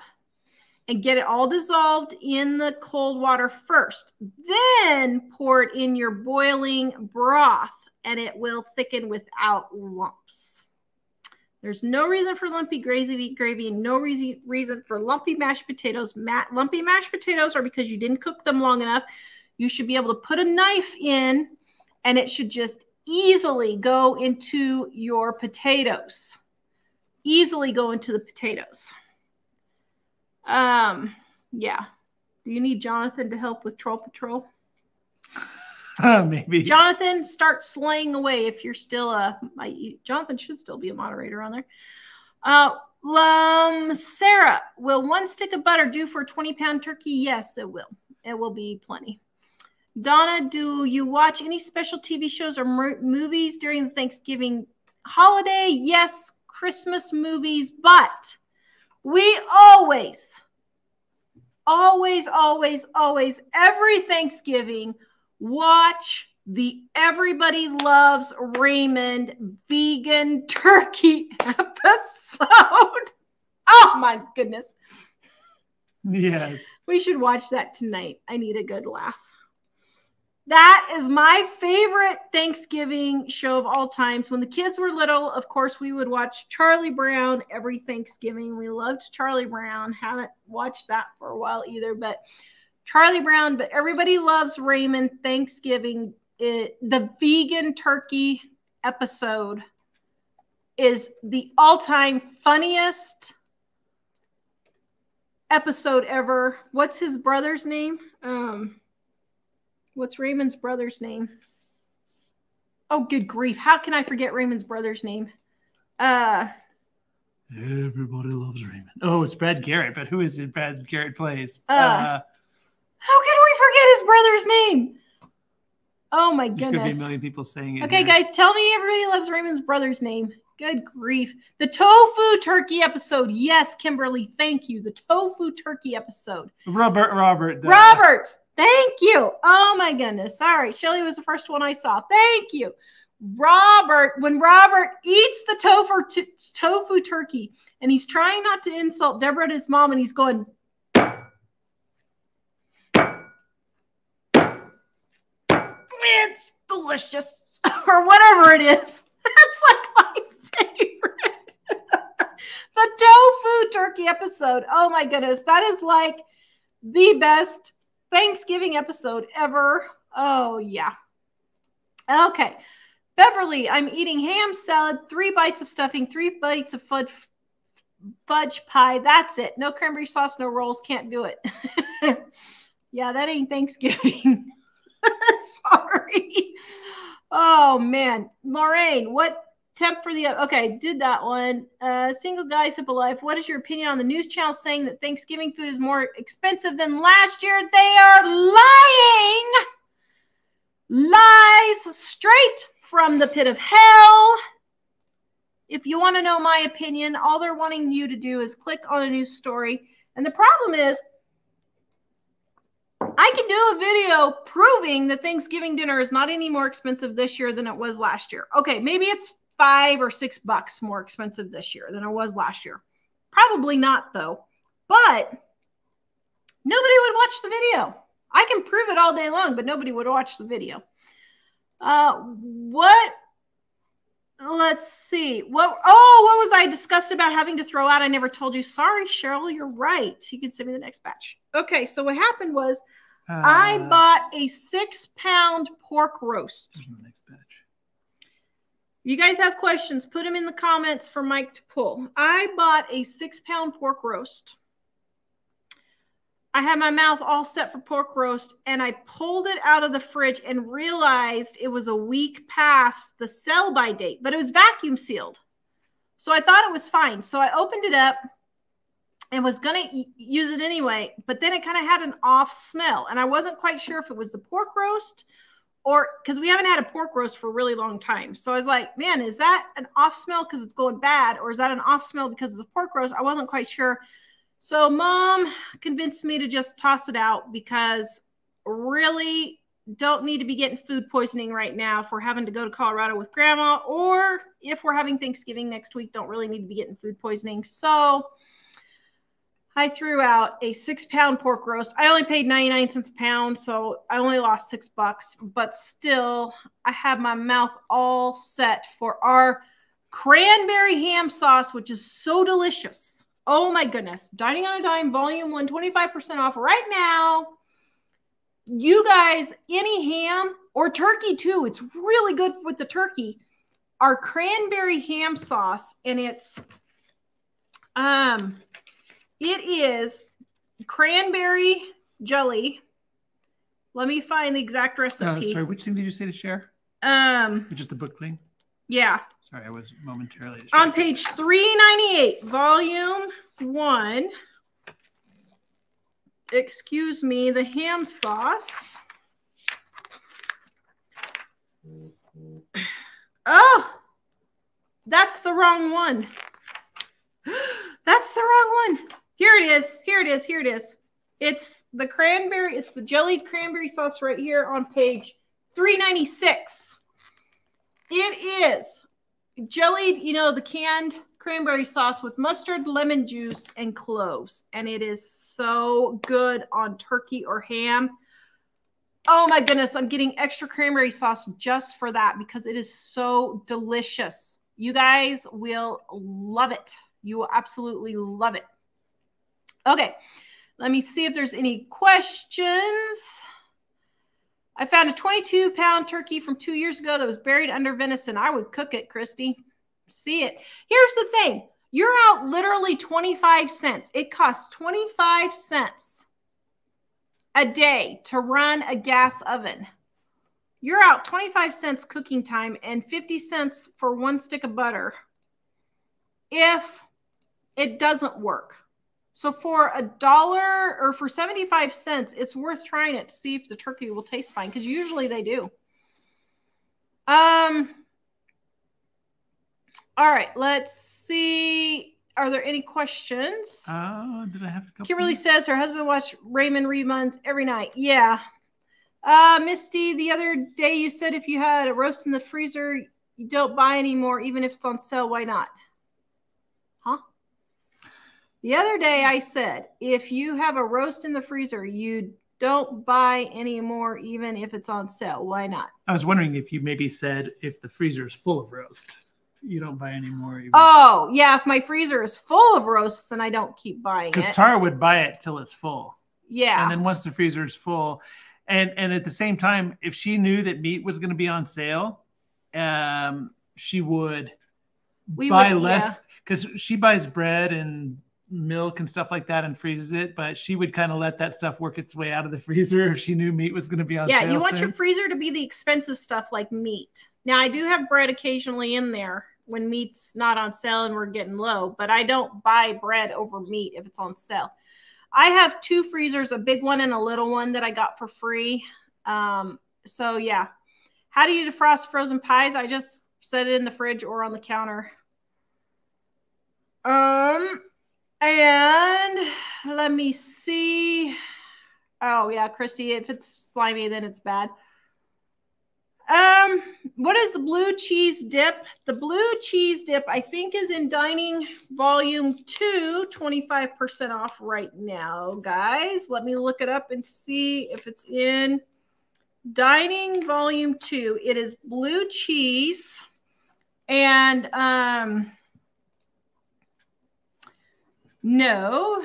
and get it all dissolved in the cold water first. Then pour it in your boiling broth and it will thicken without lumps. There's no reason for lumpy gravy, gravy no reason, reason for lumpy mashed potatoes. Ma lumpy mashed potatoes are because you didn't cook them long enough you should be able to put a knife in and it should just easily go into your potatoes. Easily go into the potatoes. Um, yeah. Do you need Jonathan to help with Troll Patrol? Uh, maybe. Jonathan, start slaying away if you're still a. Jonathan should still be a moderator on there. Uh, um, Sarah, will one stick of butter do for a 20 pound turkey? Yes, it will. It will be plenty. Donna, do you watch any special TV shows or movies during the Thanksgiving holiday? Yes, Christmas movies, but we always, always, always, always, every Thanksgiving watch the Everybody Loves Raymond vegan turkey episode. Oh my goodness. Yes. We should watch that tonight. I need a good laugh. That is my favorite Thanksgiving show of all times. When the kids were little, of course, we would watch Charlie Brown every Thanksgiving. We loved Charlie Brown. Haven't watched that for a while either, but Charlie Brown, but everybody loves Raymond Thanksgiving. It, the vegan turkey episode is the all time funniest episode ever. What's his brother's name? Um, What's Raymond's brother's name? Oh, good grief. How can I forget Raymond's brother's name? Uh Everybody loves Raymond. Oh, it's Brad Garrett, but who is it Brad Garrett plays? Uh, uh how can we forget his brother's name? Oh my goodness. There's gonna be a million people saying it. Okay, guys, tell me everybody loves Raymond's brother's name. Good grief. The tofu turkey episode. Yes, Kimberly, thank you. The tofu turkey episode. Robert, Robert. Robert. Thank you. Oh my goodness. Sorry. Shelly was the first one I saw. Thank you. Robert, when Robert eats the tofu, tofu turkey and he's trying not to insult Debra and his mom, and he's going, It's delicious, or whatever it is. That's like my favorite. the tofu turkey episode. Oh my goodness. That is like the best Thanksgiving episode ever. Oh, yeah. Okay. Beverly, I'm eating ham salad, three bites of stuffing, three bites of fudge, fudge pie. That's it. No cranberry sauce, no rolls. Can't do it. yeah, that ain't Thanksgiving. Oh, man. Lorraine, what temp for the okay did that one. Uh single guy simple life. What is your opinion on the news channel saying that thanksgiving food is more expensive than last year? They are lying. Lies straight from the pit of hell. If you want to know my opinion all they're wanting you to do is click on a news story. And the problem is I can do a video proving that Thanksgiving dinner is not any more expensive this year than it was last year. Okay, maybe it's five or six bucks more expensive this year than it was last year. Probably not, though. But nobody would watch the video. I can prove it all day long, but nobody would watch the video. Uh, what? Let's see. What? Oh, what was I discussed about having to throw out? I never told you. Sorry, Cheryl. You're right. You can send me the next batch. Okay. So what happened was uh, I bought a six pound pork roast. next batch you guys have questions, put them in the comments for Mike to pull. I bought a six pound pork roast. I had my mouth all set for pork roast and I pulled it out of the fridge and realized it was a week past the sell by date, but it was vacuum sealed. So I thought it was fine. So I opened it up and was going to use it anyway, but then it kind of had an off smell and I wasn't quite sure if it was the pork roast or because we haven't had a pork roast for a really long time. So I was like, man, is that an off smell because it's going bad, or is that an off smell because it's a pork roast? I wasn't quite sure. So mom convinced me to just toss it out because really don't need to be getting food poisoning right now if we're having to go to Colorado with grandma, or if we're having Thanksgiving next week, don't really need to be getting food poisoning. So I threw out a six pound pork roast. I only paid 99 cents a pound, so I only lost six bucks, but still, I had my mouth all set for our cranberry ham sauce, which is so delicious. Oh my goodness. Dining on a Dime, volume one, 25% off right now. You guys, any ham or turkey too, it's really good with the turkey. Our cranberry ham sauce, and it's um it is cranberry jelly. Let me find the exact recipe. Uh, sorry, which thing did you say to share? Um, just the book thing. Yeah. Sorry, I was momentarily distracted. on page three ninety eight, volume one. Excuse me, the ham sauce. Oh, that's the wrong one. That's the wrong one. Here it is. Here it is. Here it is. It's the cranberry. It's the jellied cranberry sauce right here on page 396. It is jellied, you know, the canned cranberry sauce with mustard, lemon juice, and cloves. And it is so good on turkey or ham. Oh my goodness, I'm getting extra cranberry sauce just for that because it is so delicious. You guys will love it. You will absolutely love it. Okay, let me see if there's any questions. I found a 22 pound turkey from two years ago that was buried under venison. I would cook it, Christy. See it. Here's the thing you're out literally 25 cents. It costs 25 cents a day to run a gas oven. You're out 25 cents cooking time and 50 cents for one stick of butter if it doesn't work. So for a dollar or for 75 cents, it's worth trying it to see if the turkey will taste fine because usually they do. Um, all right, let's see. Are there any questions? Uh, did I have a couple? Kimberly says her husband watched Raymond reruns every night. Yeah. Uh, Misty, the other day you said if you had a roast in the freezer, you don't buy anymore, even if it's on sale. Why not? The other day I said if you have a roast in the freezer, you don't buy anymore, even if it's on sale. Why not? I was wondering if you maybe said if the freezer is full of roast, you don't buy anymore. Even. Oh, yeah. If my freezer is full of roasts, then I don't keep buying because it. Tawra would buy it till it's full, yeah. and then once the freezer is full, and and at the same time, if she knew that meat was going to be on sale, um, she would We buy would- less because she buys bread and milk and stuff like that and freezes it. But she would kind of let that stuff work its way out of the freezer if she knew meat was going to be on yeah, sale. Yeah, you want your freezer to be the expensive stuff like meat. Now, I do have bread occasionally in there when meat's not on sale and we're getting low, but I don't buy bread over meat if it's on sale. I have two freezers, a big one and a little one that I got for free. Um, so yeah. How do you defrost frozen pies? I just set it in the fridge or on the counter. Um, and let me see. Oh yeah, Christy, if it's slimy, then it's bad. Um, what is the blue cheese dip? The blue cheese dip, I think, is in dining volume two, 25% off right now, guys. Let me look it up and see if it's in dining volume two. It is blue cheese and um no,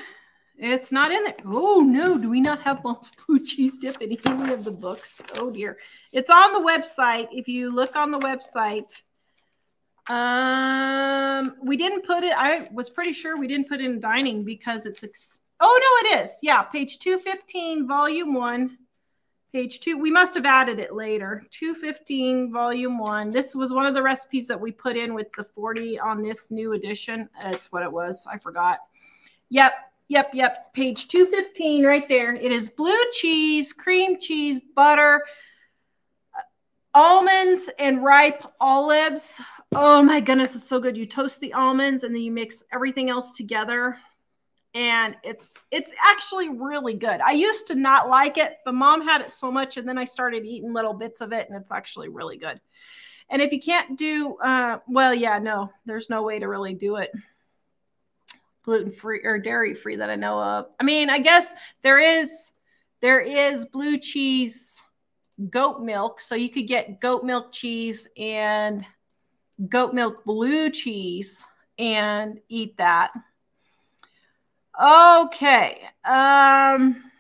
it's not in there. Oh no, do we not have Mom's blue cheese dip in any of the books? Oh dear. It's on the website. If you look on the website, um, we didn't put it. I was pretty sure we didn't put it in dining because it's. Ex- oh no, it is. Yeah, page two fifteen, volume one. Page two. We must have added it later. Two fifteen, volume one. This was one of the recipes that we put in with the forty on this new edition. That's what it was. I forgot. Yep, yep, yep. Page 215 right there. It is blue cheese, cream cheese, butter, almonds, and ripe olives. Oh my goodness, it's so good. You toast the almonds and then you mix everything else together. And it's it's actually really good. I used to not like it, but mom had it so much, and then I started eating little bits of it, and it's actually really good. And if you can't do, uh, well, yeah, no, there's no way to really do it gluten free or dairy free that I know of. I mean, I guess there is there is blue cheese goat milk, so you could get goat milk cheese and goat milk blue cheese and eat that. Okay. Um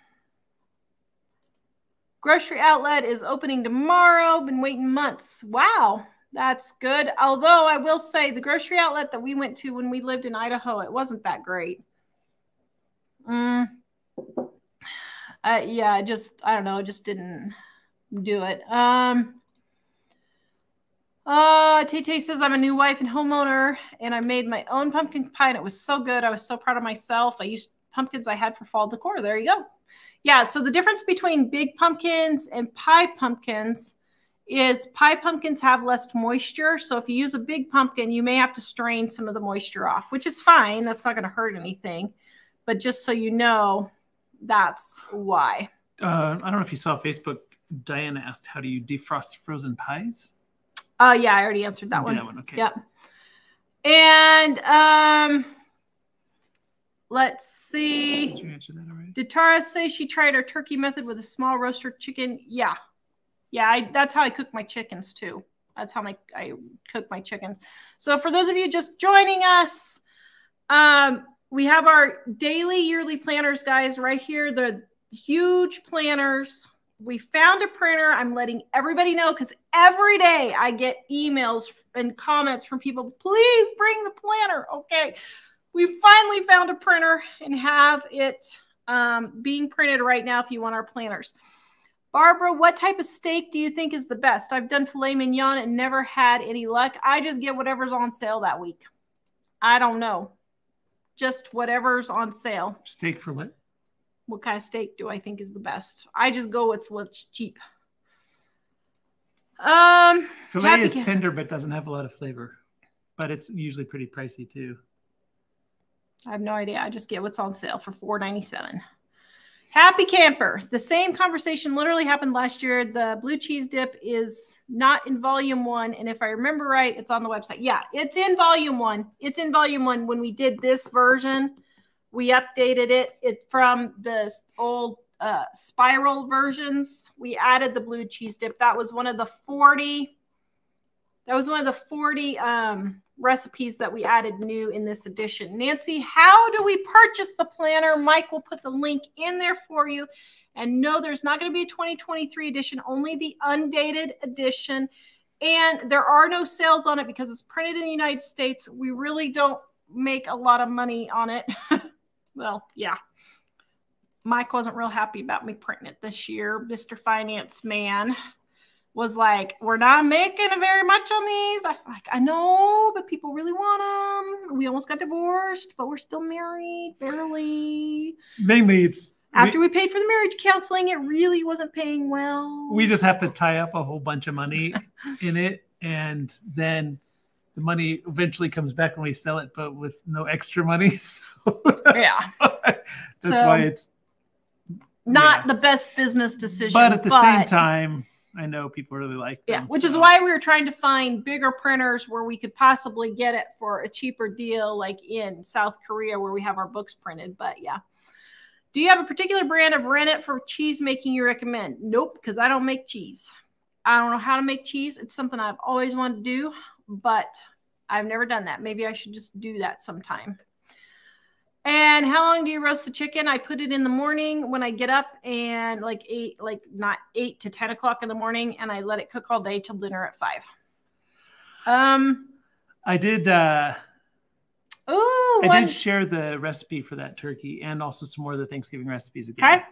Grocery outlet is opening tomorrow. Been waiting months. Wow. That's good. Although I will say the grocery outlet that we went to when we lived in Idaho, it wasn't that great. Mm. Uh, yeah, just I don't know, just didn't do it. Um uh says I'm a new wife and homeowner and I made my own pumpkin pie and it was so good. I was so proud of myself. I used pumpkins I had for fall decor. There you go. Yeah, so the difference between big pumpkins and pie pumpkins is pie pumpkins have less moisture. So if you use a big pumpkin, you may have to strain some of the moisture off, which is fine. That's not going to hurt anything. But just so you know, that's why. Uh, I don't know if you saw Facebook. Diana asked, "How do you defrost frozen pies?" Uh yeah, I already answered that You one. That one, okay. Yep. And um let's see. Did you answer that already? Did Tawra say she tried her turkey method with a small roaster chicken? Yeah. Yeah, I, that's how I cook my chickens too. That's how my I cook my chickens. So for those of you just joining us, um, we have our daily yearly planners, guys, right here. The huge planners. We found a printer. I'm letting everybody know because every day I get emails and comments from people. Please bring the planner. Okay. We finally found a printer and have it um, being printed right now if you want our planners. Barbara, what type of steak do you think is the best? I've done filet mignon and never had any luck. I just get whatever's on sale that week. I don't know. Just whatever's on sale. Steak for what? What kind of steak do I think is the best? I just go with what's cheap. Um, Filet Happy is tender but doesn't have a lot of flavor, but it's usually pretty pricey too. I have no idea. I just get what's on sale for four ninety seven. Happy Camper. The same conversation literally happened last year. The blue cheese dip is not in volume one. And if I remember right, it's on the website. Yeah, it's in volume one. It's in volume one. When we did this version, we updated it, it from the old uh, spiral versions. We added the blue cheese dip. That was one of the 40. That was one of the 40 um, recipes that we added new in this edition. Nancy, how do we purchase the planner? Mike will put the link in there for you. And no, there's not going to be a 2023 edition, only the undated edition. And there are no sales on it because it's printed in the United States. We really don't make a lot of money on it. well, yeah. Mike wasn't real happy about me printing it this year, Mr. Finance Man was like, "We're not making very much on these." I was like, "I know, but people really want them. We almost got divorced, but we're still married, barely." Mainly, it's after we, we paid for the marriage counseling. It really wasn't paying well. We just have to tie up a whole bunch of money in it, and then the money eventually comes back when we sell it, but with no extra money. So yeah, why, that's so, why it's not yeah. the best business decision. But at the but, same time I know people really like them. Yeah, which so. is why we were trying to find bigger printers where we could possibly get it for a cheaper deal, like in South Korea where we have our books printed. But yeah. Do you have a particular brand of rennet for cheese making you recommend? Nope, because I don't make cheese. I don't know how to make cheese. It's something I've always wanted to do, but I've never done that. Maybe I should just do that sometime. And how long do you roast the chicken? I put it in the morning when I get up and like eight, like not eight to 10 o'clock in the morning, and I let it cook all day till dinner at five. Um, I did, uh, Oh, I did share the recipe for that turkey and also some more of the Thanksgiving recipes again. Okay.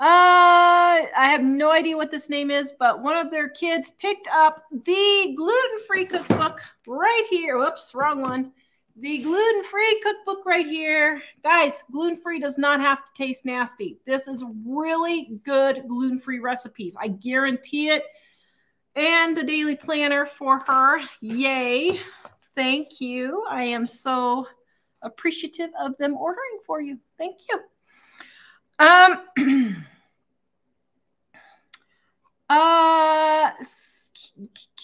Uh, I have no idea what this name is, but one of their kids picked up the gluten-free cookbook right here. Whoops, wrong one the gluten free cookbook right here. Guys, gluten free does not have to taste nasty. This is really good gluten free recipes. I guarantee it. And the daily planner for her. Yay. Thank you. I am so appreciative of them ordering for you. Thank you. Um, uh,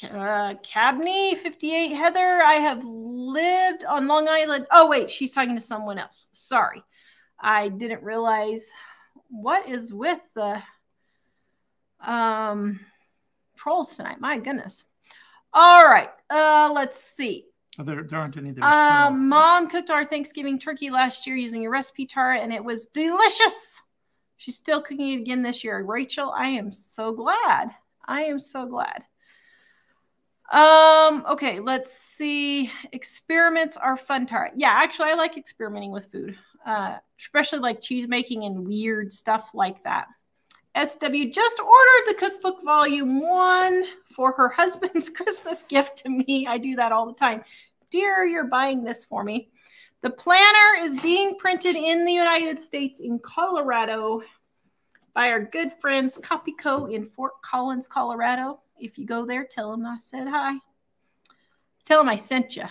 uh, Cabney 58 Heather, I have lived on Long Island. Oh, wait, she's talking to someone else. Sorry. I didn't realize what is with the um, trolls tonight. My goodness. All right. Uh, let's see. Oh, there, there aren't any there. Uh, Mom cooked our Thanksgiving turkey last year using a recipe Tawra, and it was delicious. She's still cooking it again this year. Rachel, I am so glad. I am so glad. Um, okay, let's see. Experiments are fun Tawra. Yeah, actually I like experimenting with food. Uh, especially like cheese making and weird stuff like that. SW just ordered the cookbook volume one for her husband's Christmas gift to me. I do that all the time. Dear, you're buying this for me. The planner is being printed in the United States in Colorado by our good friends Copyco in Fort Collins, Colorado. If you go there, tell them I said hi. Tell them I sent you.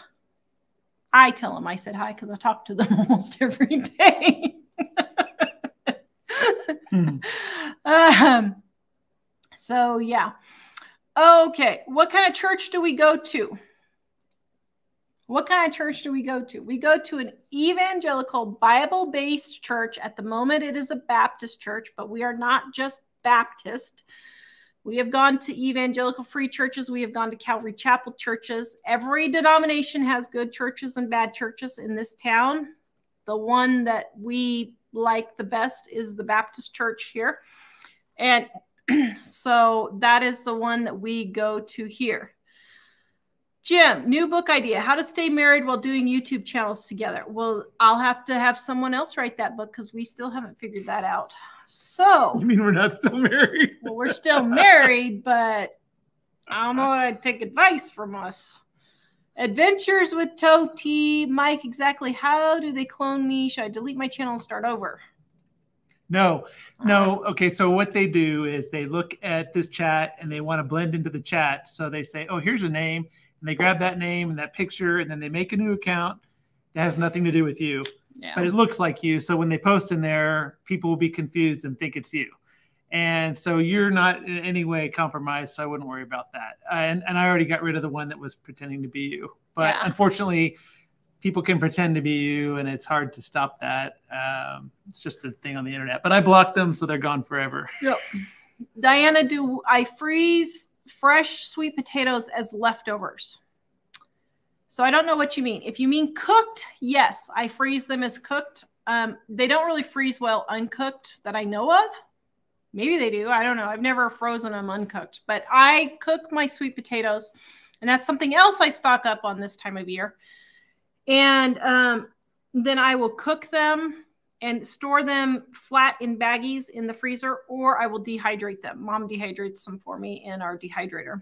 I tell them I said hi because I talk to them almost every day. hmm. um, so, yeah. Okay. What kind of church do we go to? What kind of church do we go to? We go to an evangelical Bible based church. At the moment, it is a Baptist church, but we are not just Baptist. We have gone to evangelical free churches. We have gone to Calvary Chapel churches. Every denomination has good churches and bad churches in this town. The one that we like the best is the Baptist church here. And so that is the one that we go to here. Jim, new book idea how to stay married while doing YouTube channels together. Well, I'll have to have someone else write that book because we still haven't figured that out. So, you mean we're not still married? well, we're still married, but I don't know. I'd take advice from us. Adventures with Toe T. Mike, exactly how do they clone me? Should I delete my channel and start over? No, no. Okay, so what they do is they look at this chat and they want to blend into the chat. So they say, oh, here's a name and they grab that name and that picture and then they make a new account that has nothing to do with you Yeah. but it looks like you. So when they post in there, people will be confused and think it's you. And so you're not in any way compromised. So I wouldn't worry about that. And, and I already got rid of the one that was pretending to be you. But Yeah. unfortunately, people can pretend to be you, and it's hard to stop that. Um, it's just a thing on the internet. But I blocked them, so they're gone forever. Yep. Diana, do I freeze fresh sweet potatoes as leftovers? So I don't know what you mean. If you mean cooked, yes, I freeze them as cooked. Um, they don't really freeze well uncooked that I know of. Maybe they do. I don't know. I've never frozen them uncooked, but I cook my sweet potatoes, and that's something else I stock up on this time of year. And um, then I will cook them and store them flat in baggies in the freezer, or I will dehydrate them. Mom dehydrates them for me in our dehydrator.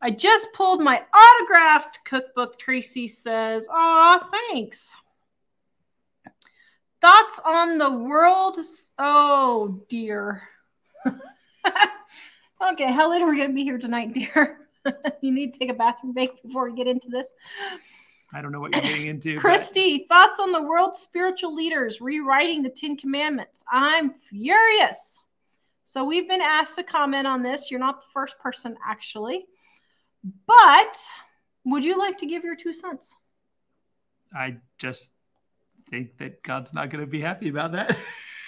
I just pulled my autographed cookbook, Tracy says. Aw, thanks. Thoughts on the world? Oh, dear. okay, how late are we going to be here tonight, dear? you need to take a bathroom break before we get into this. I don't know what you're getting into. but- Christy, thoughts on the world's spiritual leaders rewriting the Ten Commandments? I'm furious. So we've been asked to comment on this. You're not the first person, actually. But would you like to give your two cents? I just think that God's not going to be happy about that.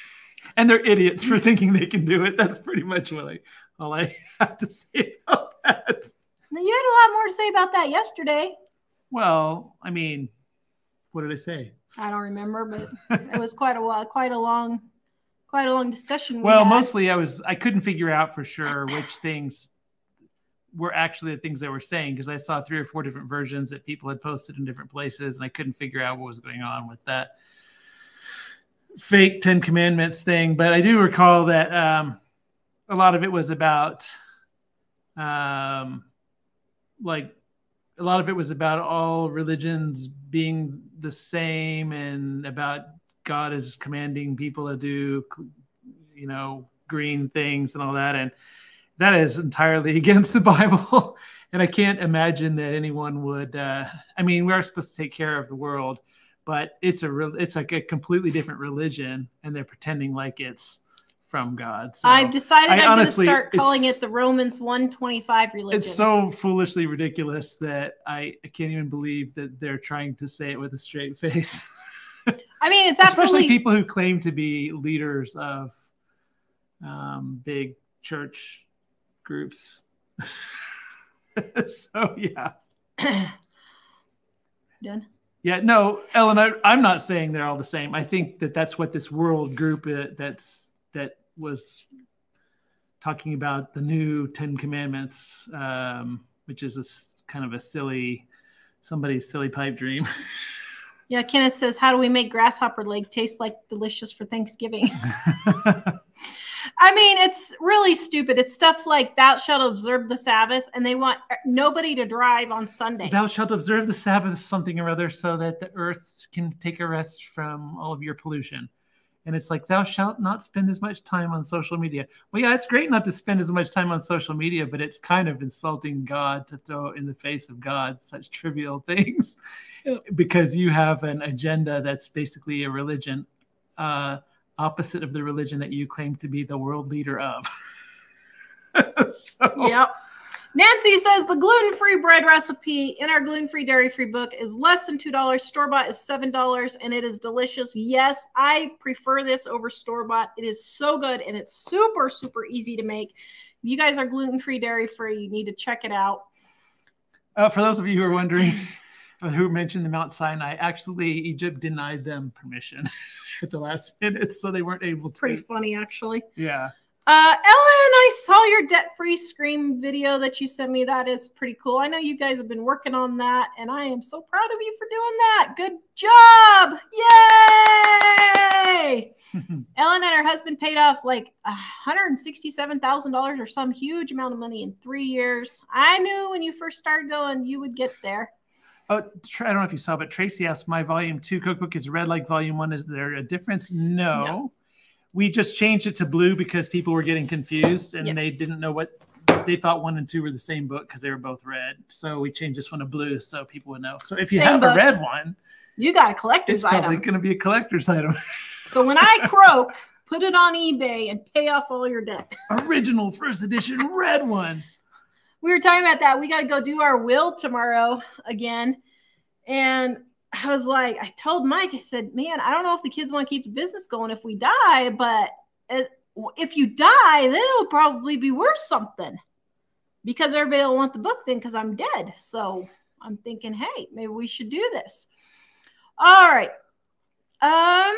and they're idiots for thinking they can do it. That's pretty much what I, all I have to say about that. Now, you had a lot more to say about that yesterday. Well, I mean, what did I say? I don't remember, but it was quite a while, quite a long, quite a long discussion. we Well, had. mostly I was I couldn't figure out for sure which things were actually the things they were saying because I saw three or four different versions that people had posted in different places, and I couldn't figure out what was going on with that fake Ten Commandments thing. But I do recall that um, a lot of it was about um, like a lot of it was about all religions being the same and about God is commanding people to do, you know, green things and all that. And that is entirely against the Bible. and I can't imagine that anyone would. Uh, I mean, we are supposed to take care of the world, but it's a real, it's like a completely different religion, and they're pretending like it's from God. So I've decided I I'm going to start calling it the Romans 125 religion. it's so foolishly ridiculous that I, I can't even believe that they're trying to say it with a straight face. I mean, it's especially people who claim to be leaders of um, big church groups. so yeah, done. yeah. No, Ellen, I, I'm not saying they're all the same. I think that that's what this world group uh, that's that was talking about the new Ten Commandments, um, which is a kind of a silly somebody's silly pipe dream. Yeah, Kenneth says, "How do we make grasshopper leg taste like delicious for Thanksgiving?" I mean, it's really stupid. It's stuff like "Thou shalt observe the Sabbath," and they want nobody to drive on Sunday. Thou shalt observe the Sabbath, something or other, so that the earth can take a rest from all of your pollution. And it's like, thou shalt not spend as much time on social media. Well, yeah, it's great not to spend as much time on social media, but it's kind of insulting God to throw in the face of God such trivial things because you have an agenda that's basically a religion uh, opposite of the religion that you claim to be the world leader of. so, Yep. Nancy says the gluten-free bread recipe in our gluten-free dairy-free book is less than two dollars. Store-bought is seven dollars, and it is delicious. Yes, I prefer this over store-bought. It is so good, and it's super super easy to make. If you guys are gluten-free, dairy-free, you need to check it out. Uh, for those of you who are wondering who mentioned the Mount Sinai, actually Egypt denied them permission at the last minute, so they weren't able to. Pretty funny, actually. Yeah. Uh, Ellen, I saw your debt-free Scream video that you sent me. That is pretty cool. I know you guys have been working on that, and I am so proud of you for doing that. Good job! Yay! Ellen and her husband paid off like $167,000 or some huge amount of money in three years. I knew when you first started going, you would get there. Oh, I don't know if you saw, but Tracy asked, "My volume two cookbook is red like volume one. Is there a difference?" No. No. We just changed it to blue because people were getting confused and they didn't know what they thought one and two were the same book because they were both red. So we changed this one to blue so people would know. So if you Same have book. a red one, You got a collector's It's probably item. going to be a collector's item. So when I croak, put it on eBay and pay off all your debt. Original first edition red one. We were talking about that. We got to go do our will tomorrow again. And I was like, I told Mike, I said, man, I don't know if the kids want to keep the business going if we die, but it, if you die, then it'll probably be worth something because everybody will want the book then because I'm dead. So I'm thinking, hey, maybe we should do this. All right. Um,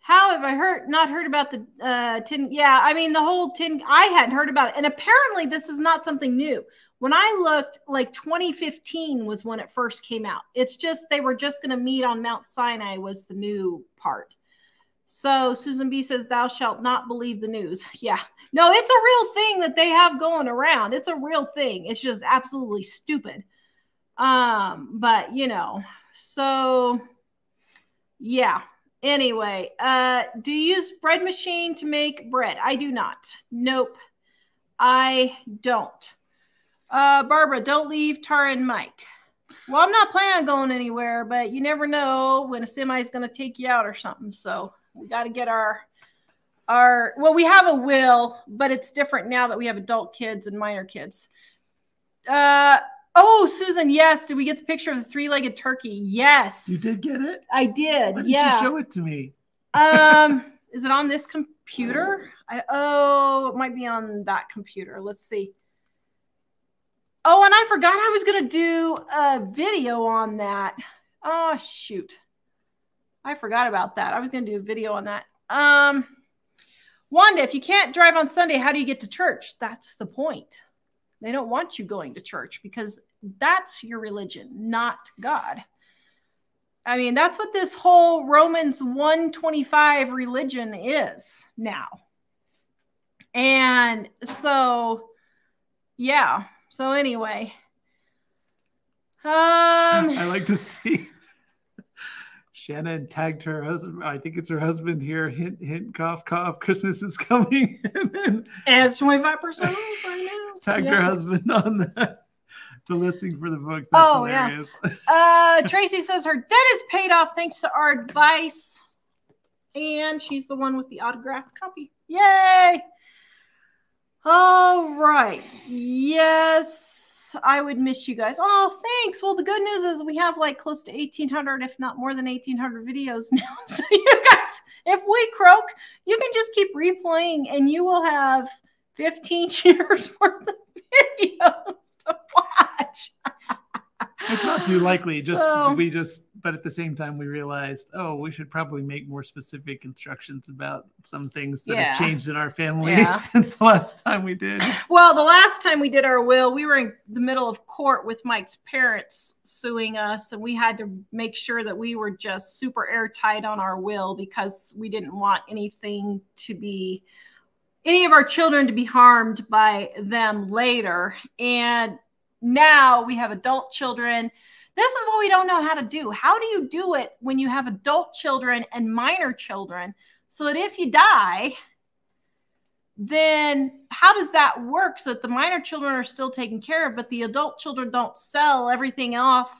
how have I heard not heard about the uh tin? Yeah, I mean the whole tin. I hadn't heard about it, and apparently this is not something new. When I looked, like 2015 was when it first came out. It's just they were just going to meet on Mount Sinai was the new part. So Susan B says, "Thou shalt not believe the news." Yeah, no, it's a real thing that they have going around. It's a real thing. It's just absolutely stupid. Um, but you know, so yeah anyway uh do you use bread machine to make bread? I do not. Nope i don't. Uh barbara don't leave Tawra and mike. Well i'm not planning on going anywhere but you never know when a semi is going to take you out or something so we got to get our our well we have a will but it's different now that we have adult kids and minor kids. Uh oh susan yes did we get the picture of the three-legged turkey yes You did get it? I did. Why didn't yeah. you show it to me? um, is it on this computer? I, oh, it might be on that computer. Let's see. Oh, and I forgot I was gonna do a video on that. Oh shoot. I forgot about that. I was gonna do a video on that. Um Wanda, if you can't drive on Sunday, how do you get to church? That's the point. They don't want you going to church because that's your religion, not God. I mean, that's what this whole Romans 125 religion is now. And so, yeah. So, anyway, um, I like to see Shannon tagged her husband. I think it's her husband here. Hint, hint, cough, cough. Christmas is coming. and and it's 25% off right now. Tagged Yeah. her husband on the, the listing for the books. That's Oh, yeah. hilarious. Uh, Tracy says her debt is paid off thanks to our advice. And she's the one with the autographed copy. Yay! All right. Yes, I would miss you guys. Oh, thanks. Well, the good news is we have like close to 1,800, if not more than 1,800 videos now. So, you guys, if we croak, you can just keep replaying and you will have 15 years worth of videos to watch. It's not too likely. Just So- we just, but at the same time, we realized, oh, we should probably make more specific instructions about some things that Yeah. have changed in our family Yeah. since the last time we did. Well, the last time we did our will, we were in the middle of court with Mike's parents suing us, and we had to make sure that we were just super airtight on our will because we didn't want anything to be any of our children to be harmed by them later. And now we have adult children. This is what we don't know how to do. How do you do it when you have adult children and minor children so that if you die, then how does that work so that the minor children are still taken care of, but the adult children don't sell everything off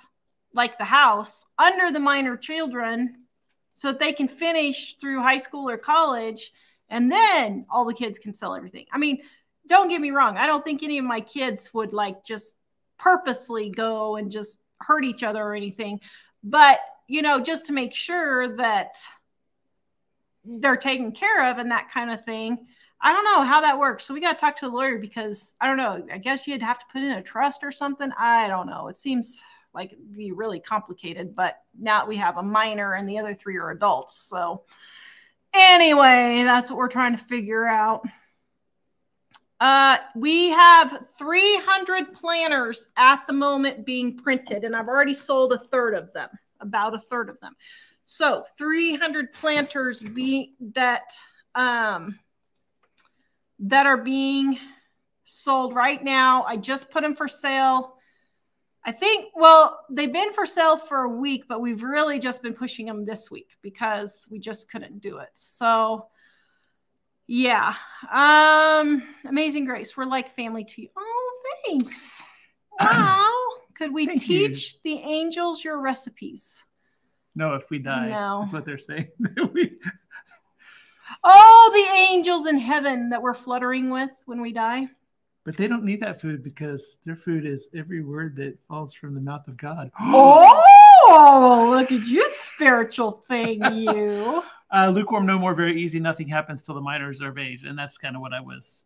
like the house under the minor children so that they can finish through high school or college and then all the kids can sell everything? I mean, don't get me wrong. I don't think any of my kids would like just purposely go and just hurt each other or anything, but you know, just to make sure that they're taken care of and that kind of thing. I don't know how that works. So we got to talk to the lawyer because I don't know. I guess you'd have to put in a trust or something. I don't know. It seems like it'd be really complicated, but now we have a minor and the other three are adults. So anyway, that's what we're trying to figure out. Uh, we have 300 planners at the moment being printed, and I've already sold a third of them, about a third of them. So 300 planters be that um, that are being sold right now. I just put them for sale. I think, well, they've been for sale for a week, but we've really just been pushing them this week because we just couldn't do it. So, yeah. Um, Amazing Grace, we're like family to you. Oh, thanks. Wow. Could we Thank you. teach the angels your recipes? No, if we die, No. that's what they're saying. We- Oh, the angels in heaven that we're fluttering with when we die. But they don't need that food because their food is every word that falls from the mouth of God. Oh, look at you, spiritual thing, you. Uh, lukewarm, no more, very easy. Nothing happens till the minors are of age, and that's kind of what I was.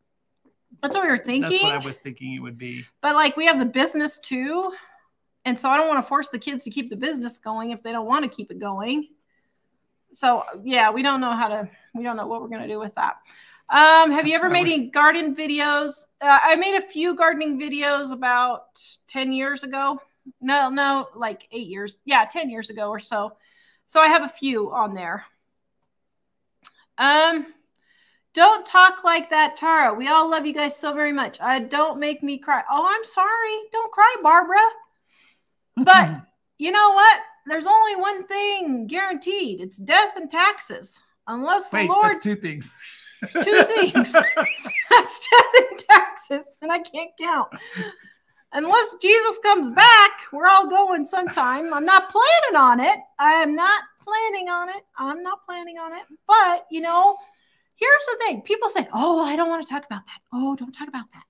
That's what we were thinking. That's what I was thinking it would be. But like we have the business too. And so I don't want to force the kids to keep the business going if they don't want to keep it going. So yeah, we don't know how to we don't know what we're gonna do with that. Um, have you ever made any garden videos? Uh, I made a few gardening videos about 10 years ago. No, no, like eight years. Yeah, 10 years ago or so. So I have a few on there. Um, don't talk like that, Tawra. We all love you guys so very much. Uh, don't make me cry. Oh, I'm sorry. Don't cry, Barbara. But you know what? There's only one thing guaranteed it's death and taxes. Unless the Lord, that's two things. Two things. That's death and taxes, and I can't count. Unless Jesus comes back, we're all going sometime. I'm not planning on it. I am not planning on it. I'm not planning on it. But, you know, here's the thing people say, oh, I don't want to talk about that. Oh, don't talk about that.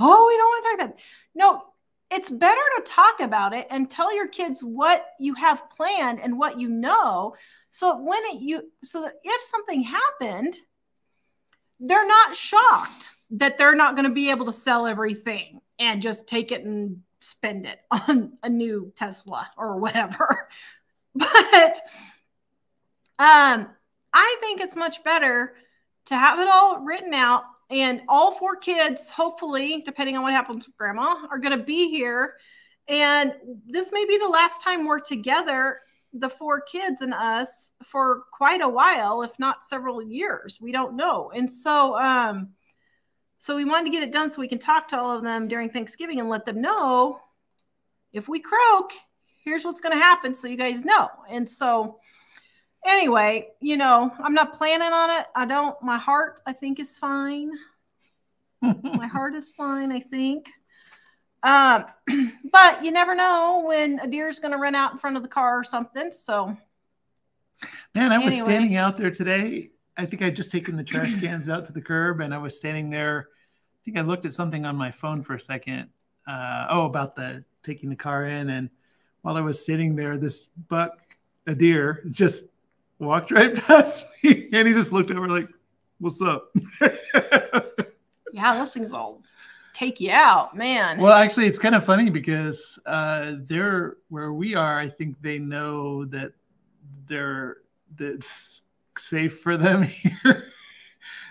Oh, we don't want to talk about that. No, it's better to talk about it and tell your kids what you have planned and what you know so when it you so that if something happened they're not shocked that they're not going to be able to sell everything and just take it and spend it on a new Tesla or whatever. But um, I think it's much better to have it all written out and all four kids, hopefully, depending on what happens with grandma, are going to be here. And this may be the last time we're together, the four kids and us, for quite a while, if not several years. We don't know. And so, um, so we wanted to get it done so we can talk to all of them during Thanksgiving and let them know if we croak, here's what's going to happen so you guys know. And so, anyway, you know, I'm not planning on it. I don't, my heart, I think, is fine. my heart is fine, I think. Um, but you never know when a deer is going to run out in front of the car or something. So, Man, I was standing out there today. I think I just taken the trash cans out to the curb, and I was standing there. I think I looked at something on my phone for a second. Uh, oh, about the taking the car in, and while I was sitting there, this buck, a deer, just walked right past me, and he just looked over like, "What's up?" yeah, those things all take you out, man. well, actually, it's kind of funny because uh, they're where we are. I think they know that they're that's safe for them here.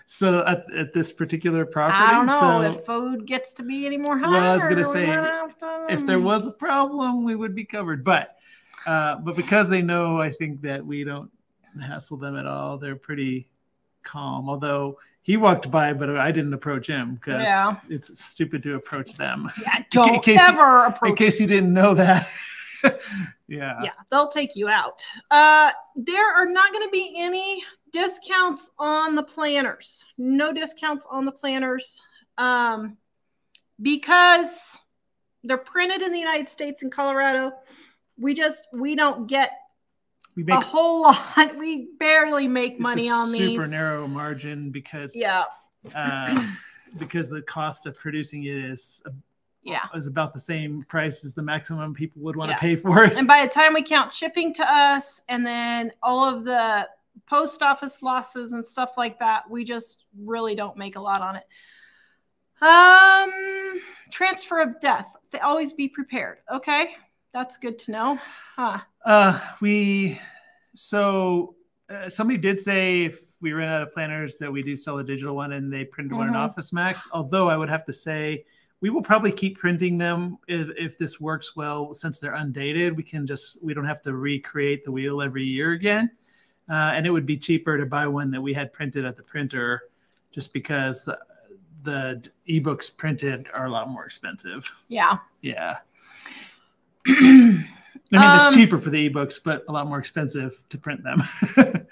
so at, at this particular property, I don't know so if food gets to be any more higher. Well, I was gonna say, to- if there was a problem, we would be covered. But uh, but because they know, I think that we don't hassle them at all. They're pretty calm. Although he walked by, but I didn't approach him because Yeah. it's stupid to approach them. yeah, don't case you- ever In case you didn't know that. yeah. yeah, they'll take you out. Uh, there are not going to be any discounts on the planners. No discounts on the planners um, because they're printed in the United States and Colorado. We just we don't get We make a whole lot. We barely make money on super these. Super narrow margin because Yeah, uh, because the cost of producing it is yeah. is about the same price as the maximum people would want to Yeah. pay for it. And by the time we count shipping to us and then all of the post office losses and stuff like that, we just really don't make a lot on it. Um, transfer of death. They always be prepared. Okay, that's good to know. Huh. Uh, we so uh, somebody did say if we ran out of planners that we do sell a digital one and they printed one in Mhm. Office Max. Although I would have to say we will probably keep printing them if, if this works well since they're undated. We can just we don't have to recreate the wheel every year again, uh, and it would be cheaper to buy one that we had printed at the printer, just because the, the ebooks printed are a lot more expensive. Yeah. Yeah. I mean, Um, it's cheaper for the ebooks, but a lot more expensive to print them.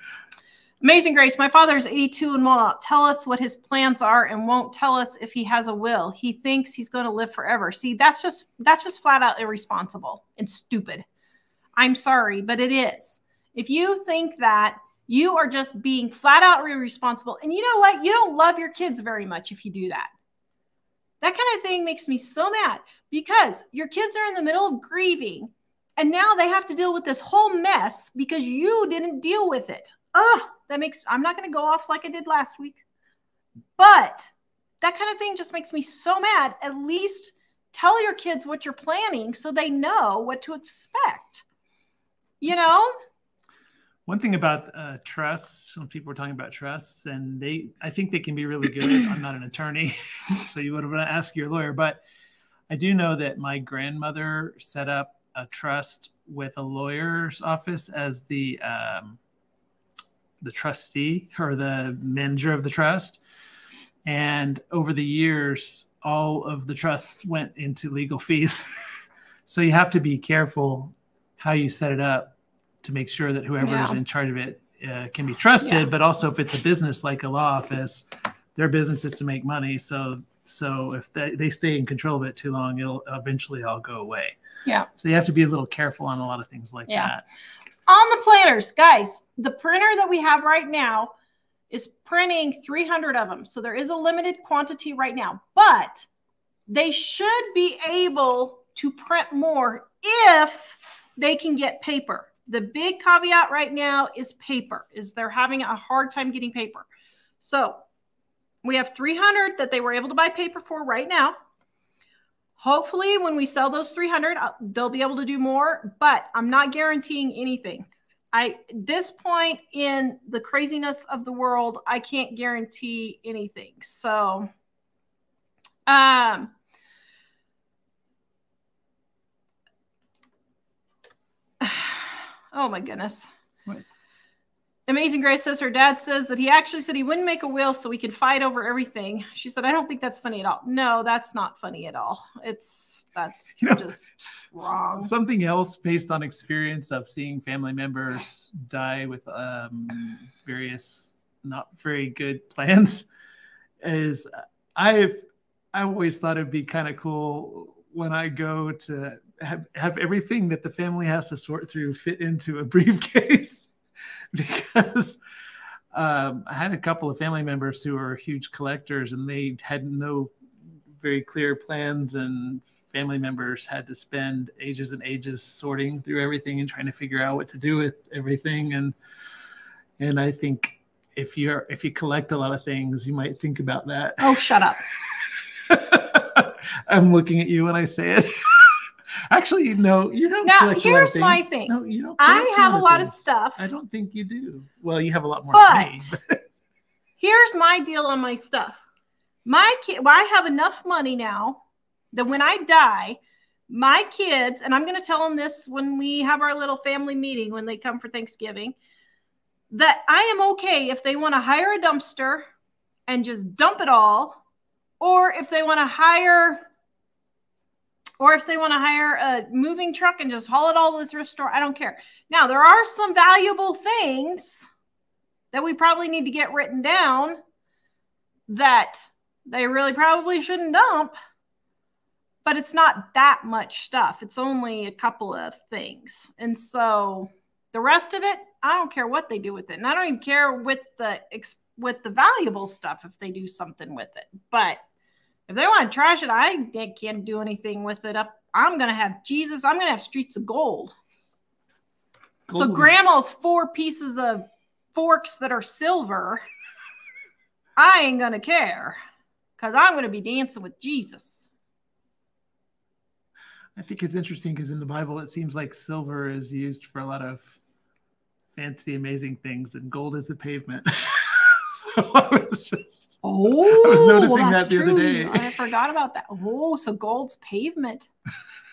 Amazing Grace, my father is 82 and will not tell us what his plans are and won't tell us if he has a will. He thinks he's going to live forever. See, that's just that's just flat out irresponsible and stupid. I'm sorry, but it is. If you think that you are just being flat out irresponsible, and you know what? You don't love your kids very much if you do that. That kind of thing makes me so mad because your kids are in the middle of grieving and now they have to deal with this whole mess because you didn't deal with it. Oh, that makes, I'm not going to go off like I did last week, but that kind of thing just makes me so mad. At least tell your kids what you're planning so they know what to expect. You know? One thing about uh, trusts, some people were talking about trusts, and they, I think they can be really good. I'm not an attorney, so you would have to ask your lawyer, but I do know that my grandmother set up a trust with a lawyer's office as the um, the trustee or the manager of the trust. And over the years, all of the trusts went into legal fees. so you have to be careful how you set it up to make sure that whoever yeah. is in charge of it uh, can be trusted. Yeah. But also, if it's a business like a law office, their business is to make money. So so if they, they stay in control of it too long, it'll eventually all go away. Yeah. So you have to be a little careful on a lot of things like yeah. that on the planners, guys, the printer that we have right now is printing 300 of them. So there is a limited quantity right now, but they should be able to print more if they can get paper. The big caveat right now is paper, is they're having a hard time getting paper. So we have 300 that they were able to buy paper for right now. Hopefully, when we sell those 300, uh, they'll be able to do more, but I'm not guaranteeing anything. I this point in the craziness of the world, I can't guarantee anything. So, um, oh my goodness. Amazing Grace says her dad says that he actually said he wouldn't make a will so we could fight over everything. She said, I don't think that's funny at all. No, that's not funny at all. It's that's you know, just wrong. Something else based on experience of seeing family members die with um, various not very good plans is I've I always thought it'd be kind of cool when I go to have, have everything that the family has to sort through fit into a briefcase. because um, I had a couple of family members who are huge collectors and they had no very clear plans and family members had to spend ages and ages sorting through everything and trying to figure out what to do with everything and and I think if you're if you collect a lot of things you might think about that. Oh, shut up. I'm looking at you when I say it. Actually, no, you don't. Now, here's my thing. No, you don't. I have a lot things. of stuff. I don't think you do. Well, you have a lot more. But here's my deal on my stuff. My kid, well, I have enough money now that when I die, my kids, and I'm going to tell them this when we have our little family meeting when they come for Thanksgiving, that I am okay if they want to hire a dumpster and just dump it all, or if they want to hire or if they want to hire a moving truck and just haul it all to the thrift store, I don't care. Now, there are some valuable things that we probably need to get written down that they really probably shouldn't dump, but it's not that much stuff. It's only a couple of things. And so the rest of it, I don't care what they do with it. And I don't even care with the with the valuable stuff if they do something with it. But if they want to trash it, I can't do anything with it. Up, I'm gonna have Jesus. I'm gonna have streets of gold. gold. So grandma's four pieces of forks that are silver. I ain't gonna care because I'm gonna be dancing with Jesus. I think it's interesting because in the Bible it seems like silver is used for a lot of fancy, amazing things, and gold is the pavement. so I was just Oh, I was noticing well, that the true. other day. I forgot about that. Oh, so gold's pavement.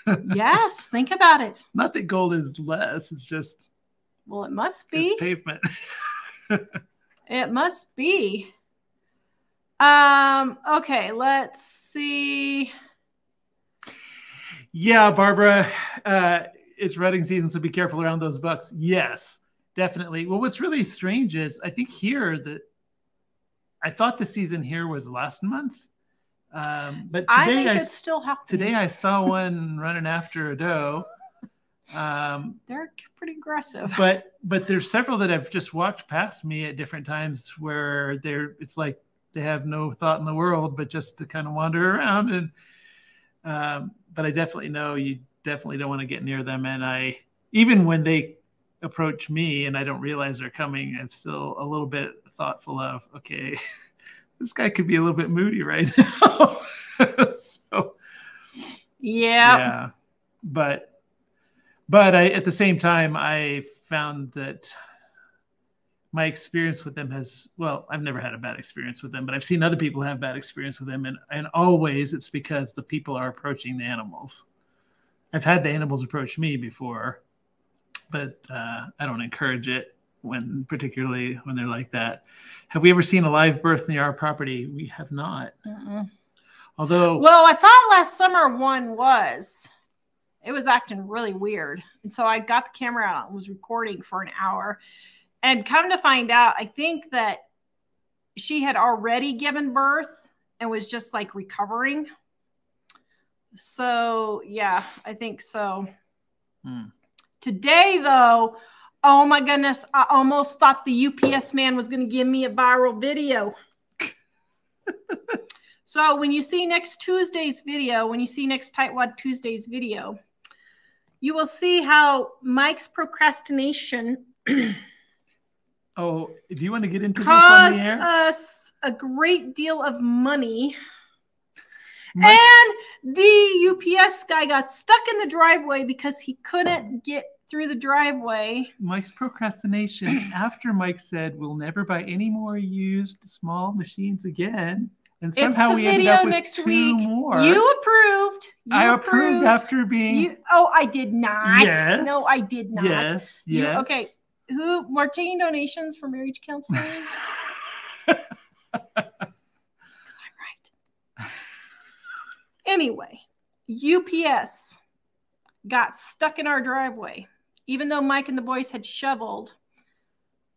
yes, think about it. Not that gold is less, it's just well, it must be pavement. it must be. Um, okay, let's see. Yeah, Barbara, uh, it's rutting season, so be careful around those bucks. Yes, definitely. Well, what's really strange is I think here that I thought the season here was last month, um, but I today I, it's still happening. today I saw one running after a doe. Um, they're pretty aggressive. but but there's several that I've just walked past me at different times where they're it's like they have no thought in the world but just to kind of wander around and um, but I definitely know you definitely don't want to get near them and I even when they approach me and I don't realize they're coming I'm still a little bit thoughtful of okay this guy could be a little bit moody right now. So yeah. yeah. But but I, at the same time i found that my experience with them has well i've never had a bad experience with them but i've seen other people have bad experience with them and, and always it's because the people are approaching the animals. I've had the animals approach me before but uh, i don't encourage it when particularly when they're like that have we ever seen a live birth near our property we have not Mm-mm. although Well, I thought last summer one was. It was acting really weird. And so I got the camera out and was recording for an hour. And come to find out, I think that she had already given birth and was just like recovering. So, yeah, I think so. Hmm. Today, though, oh my goodness, I almost thought the UPS man was going to give me a viral video. So when you see next Tuesday's video, when you see next Tightwad Tuesday's video, you will see how Mike's procrastination Oh, do you want to get into this on the air? us a great deal of money. Mike- And the UPS guy got stuck in the driveway because he couldn't get through the driveway. Mike's procrastination after Mike said we'll never buy any more used small machines again, and somehow we ended up with next two week. more. You approved. You I approved after being You, oh, I did not. Yes. No, I did not. yes, You- yes. okay. Who more taking donations for marriage counseling? Because I'm right. Anyway, UPS got stuck in our driveway. Even though Mike and the boys had shoveled,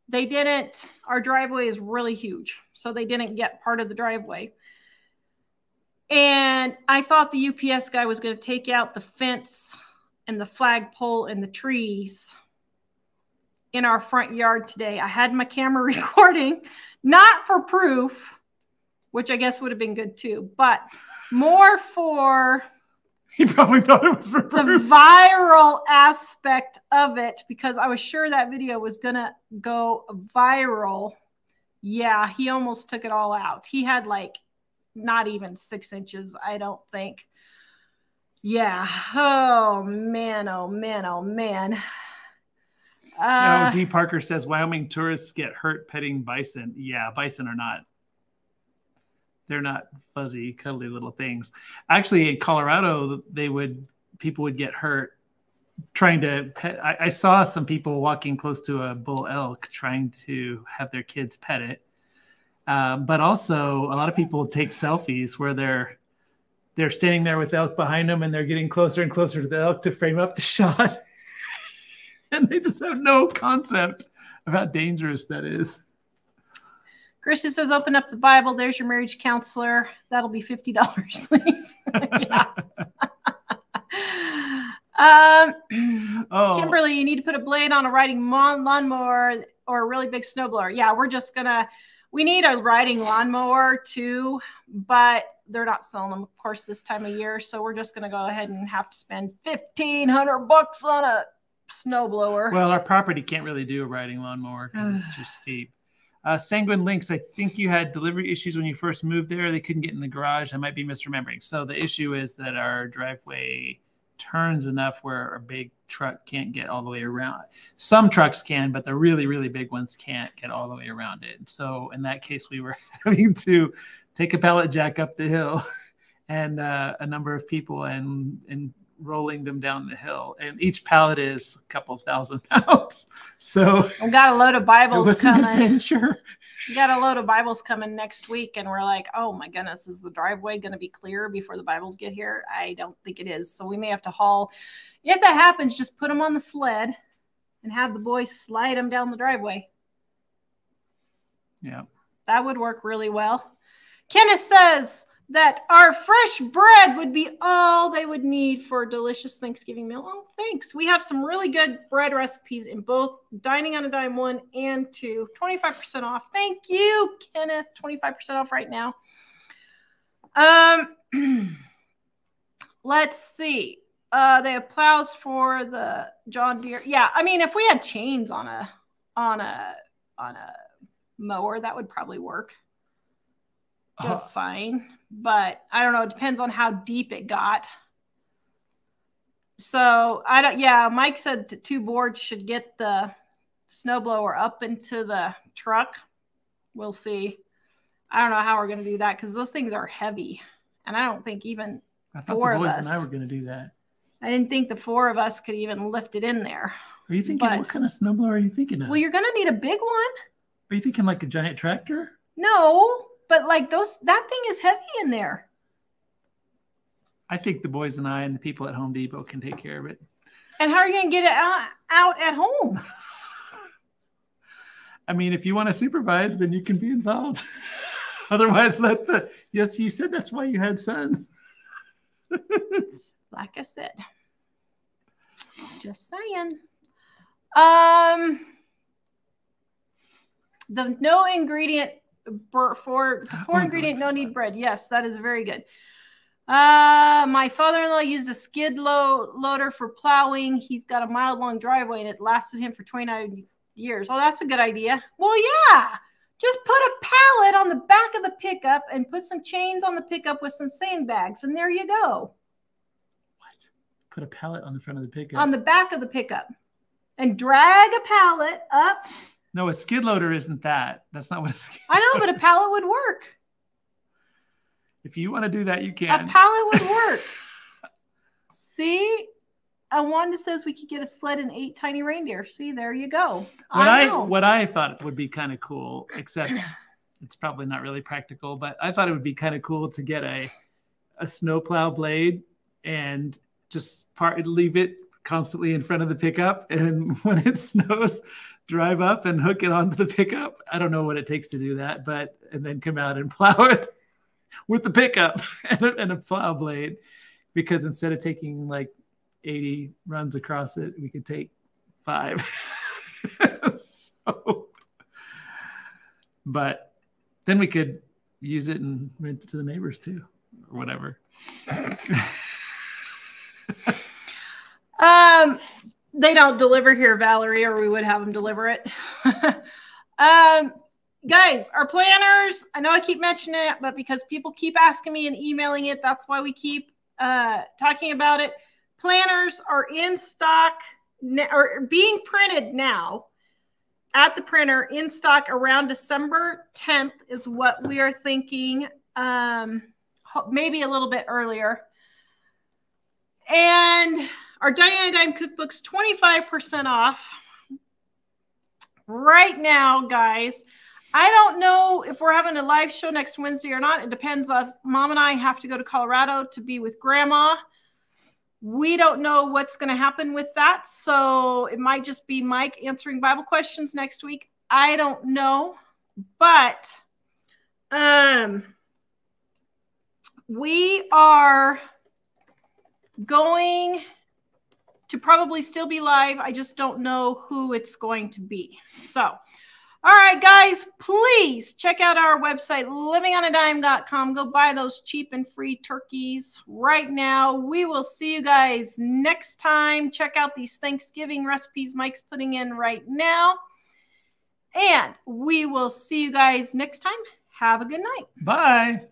they didn't. Our driveway is really huge, so they didn't get part of the driveway. And I thought the UPS guy was going to take out the fence and the flagpole and the trees in our front yard today. I had my camera recording, not for proof, which I guess would have been good too, but more for he probably thought it was for the viral aspect of it because I was sure that video was going to go viral. Yeah, he almost took it all out. He had like not even six inches, I don't think. Yeah. Oh, man. Oh, man. Oh, man. Uh, oh, D. Parker says Wyoming tourists get hurt petting bison. Yeah, bison are not. They're not fuzzy, cuddly little things. Actually, in Colorado, they would people would get hurt trying to pet. I, I saw some people walking close to a bull elk trying to have their kids pet it. Um, but also, a lot of people take selfies where they're they're standing there with elk behind them, and they're getting closer and closer to the elk to frame up the shot and they just have no concept of how dangerous that is. Christian says, open up the Bible. There's your marriage counselor. That'll be $50, please. um, Oh, Kimberly, you need to put a blade on a riding lawn lawnmower or a really big snowblower. Yeah, we're just gonna. We need a riding lawnmower too, but they're not selling them, of course, this time of year. So we're just gonna go ahead and have to spend fifteen hundred bucks on a snowblower. well, our property can't really do a riding lawnmower because it's too steep. Uh, Sanguine Links, I think you had delivery issues when you first moved there. They couldn't get in the garage. I might be misremembering. So the issue is that our driveway turns enough where a big truck can't get all the way around. Some trucks can, but the really, really big ones can't get all the way around it. So in that case, we were having to take a pallet jack up the hill and uh, a number of people and and rolling them down the hill. And each pallet is a couple thousand pounds. So we got a load of it Bibles coming. We got a load of Bibles coming next week, and we're like, oh my goodness, is the driveway going to be clear before the Bibles get here? I don't think it is. So we may have to haul. If that happens, just put them on the sled and have the boys slide them down the driveway. Yeah. That would work really well. Kenneth says that our fresh bread would be all they would need for a delicious Thanksgiving meal. Oh, thanks. We have some really good bread recipes in both Dining on a Dime 1 and 2. 25% off. Thank you, Kenneth. 25% off right now. Um, let's see. Uh, they have plows for the John Deere. Yeah, I mean, if we had chains on a on a on a mower, that would probably work just uh, fine. But I don't know. It depends on how deep it got. So I don't. Yeah, Mike said two boards should get the snowblower up into the truck. We'll see. I don't know how we're going to do that because those things are heavy, and I don't think even I thought four the boys and I were going to do that. I didn't think the four of us could even lift it in there. Are you thinking but, what kind of snowblower are you thinking of? Well, you're going to need a big one. Are you thinking like a giant tractor? No, but like those, that thing is heavy in there. I think the boys and I and the people at Home Depot can take care of it. And how are you going to get it out, out at home? I mean, if you want to supervise, then you can be involved. Otherwise, let the yes, you said that's why you had sons. like I said, just saying. Um, the no ingredient for four ingredient no knead bread. Yes, that is very good. Uh, my father-in-law used a skid load loader for plowing. He's got a mile long driveway and it lasted him for 29 years. Oh, that's a good idea. Well, yeah. Just put a pallet on the back of the pickup and put some chains on the pickup with some sandbags, and there you go. What? Put a pallet on the front of the pickup? On the back of the pickup. And drag a pallet up. No, a skid loader isn't that. That's not what a skid I know, but a pallet would work. If you want to do that, you can. A pallet would work. See, Wanda says we could get a sled and eight tiny reindeer. See, there you go. What I, I what I thought would be kind of cool, except it's probably not really practical, but I thought it would be kind of cool to get a a snowplow blade and just part leave it constantly in front of the pickup, and when it snows, drive up and hook it onto the pickup. I don't know what it takes to do that, but and then come out and plow it with the pickup and a, and a plow blade, because instead of taking like 80 runs across it, we could take five. so, but then we could use it and rent it to the neighbors too, or whatever. um, they don't deliver here, Valerie, or we would have them deliver it. um, guys, our planners. I know I keep mentioning it, but because people keep asking me and emailing it, that's why we keep uh, talking about it planners are in stock or being printed now at the printer in stock around December 10th is what we are thinking. Um, maybe a little bit earlier. And our Dining Dime cookbooks 25% off right now, guys. I don't know if we're having a live show next Wednesday or not. It depends on mom and I have to go to Colorado to be with grandma we don't know what's going to happen with that. So it might just be Mike answering Bible questions next week. I don't know. But um, we are going to probably still be live. I just don't know who it's going to be. So, all right, guys, please check out our website, livingonadime.com. Go buy those cheap and free turkeys right now. We will see you guys next time. Check out these Thanksgiving recipes Mike's putting in right now. And we will see you guys next time. Have a good night. Bye.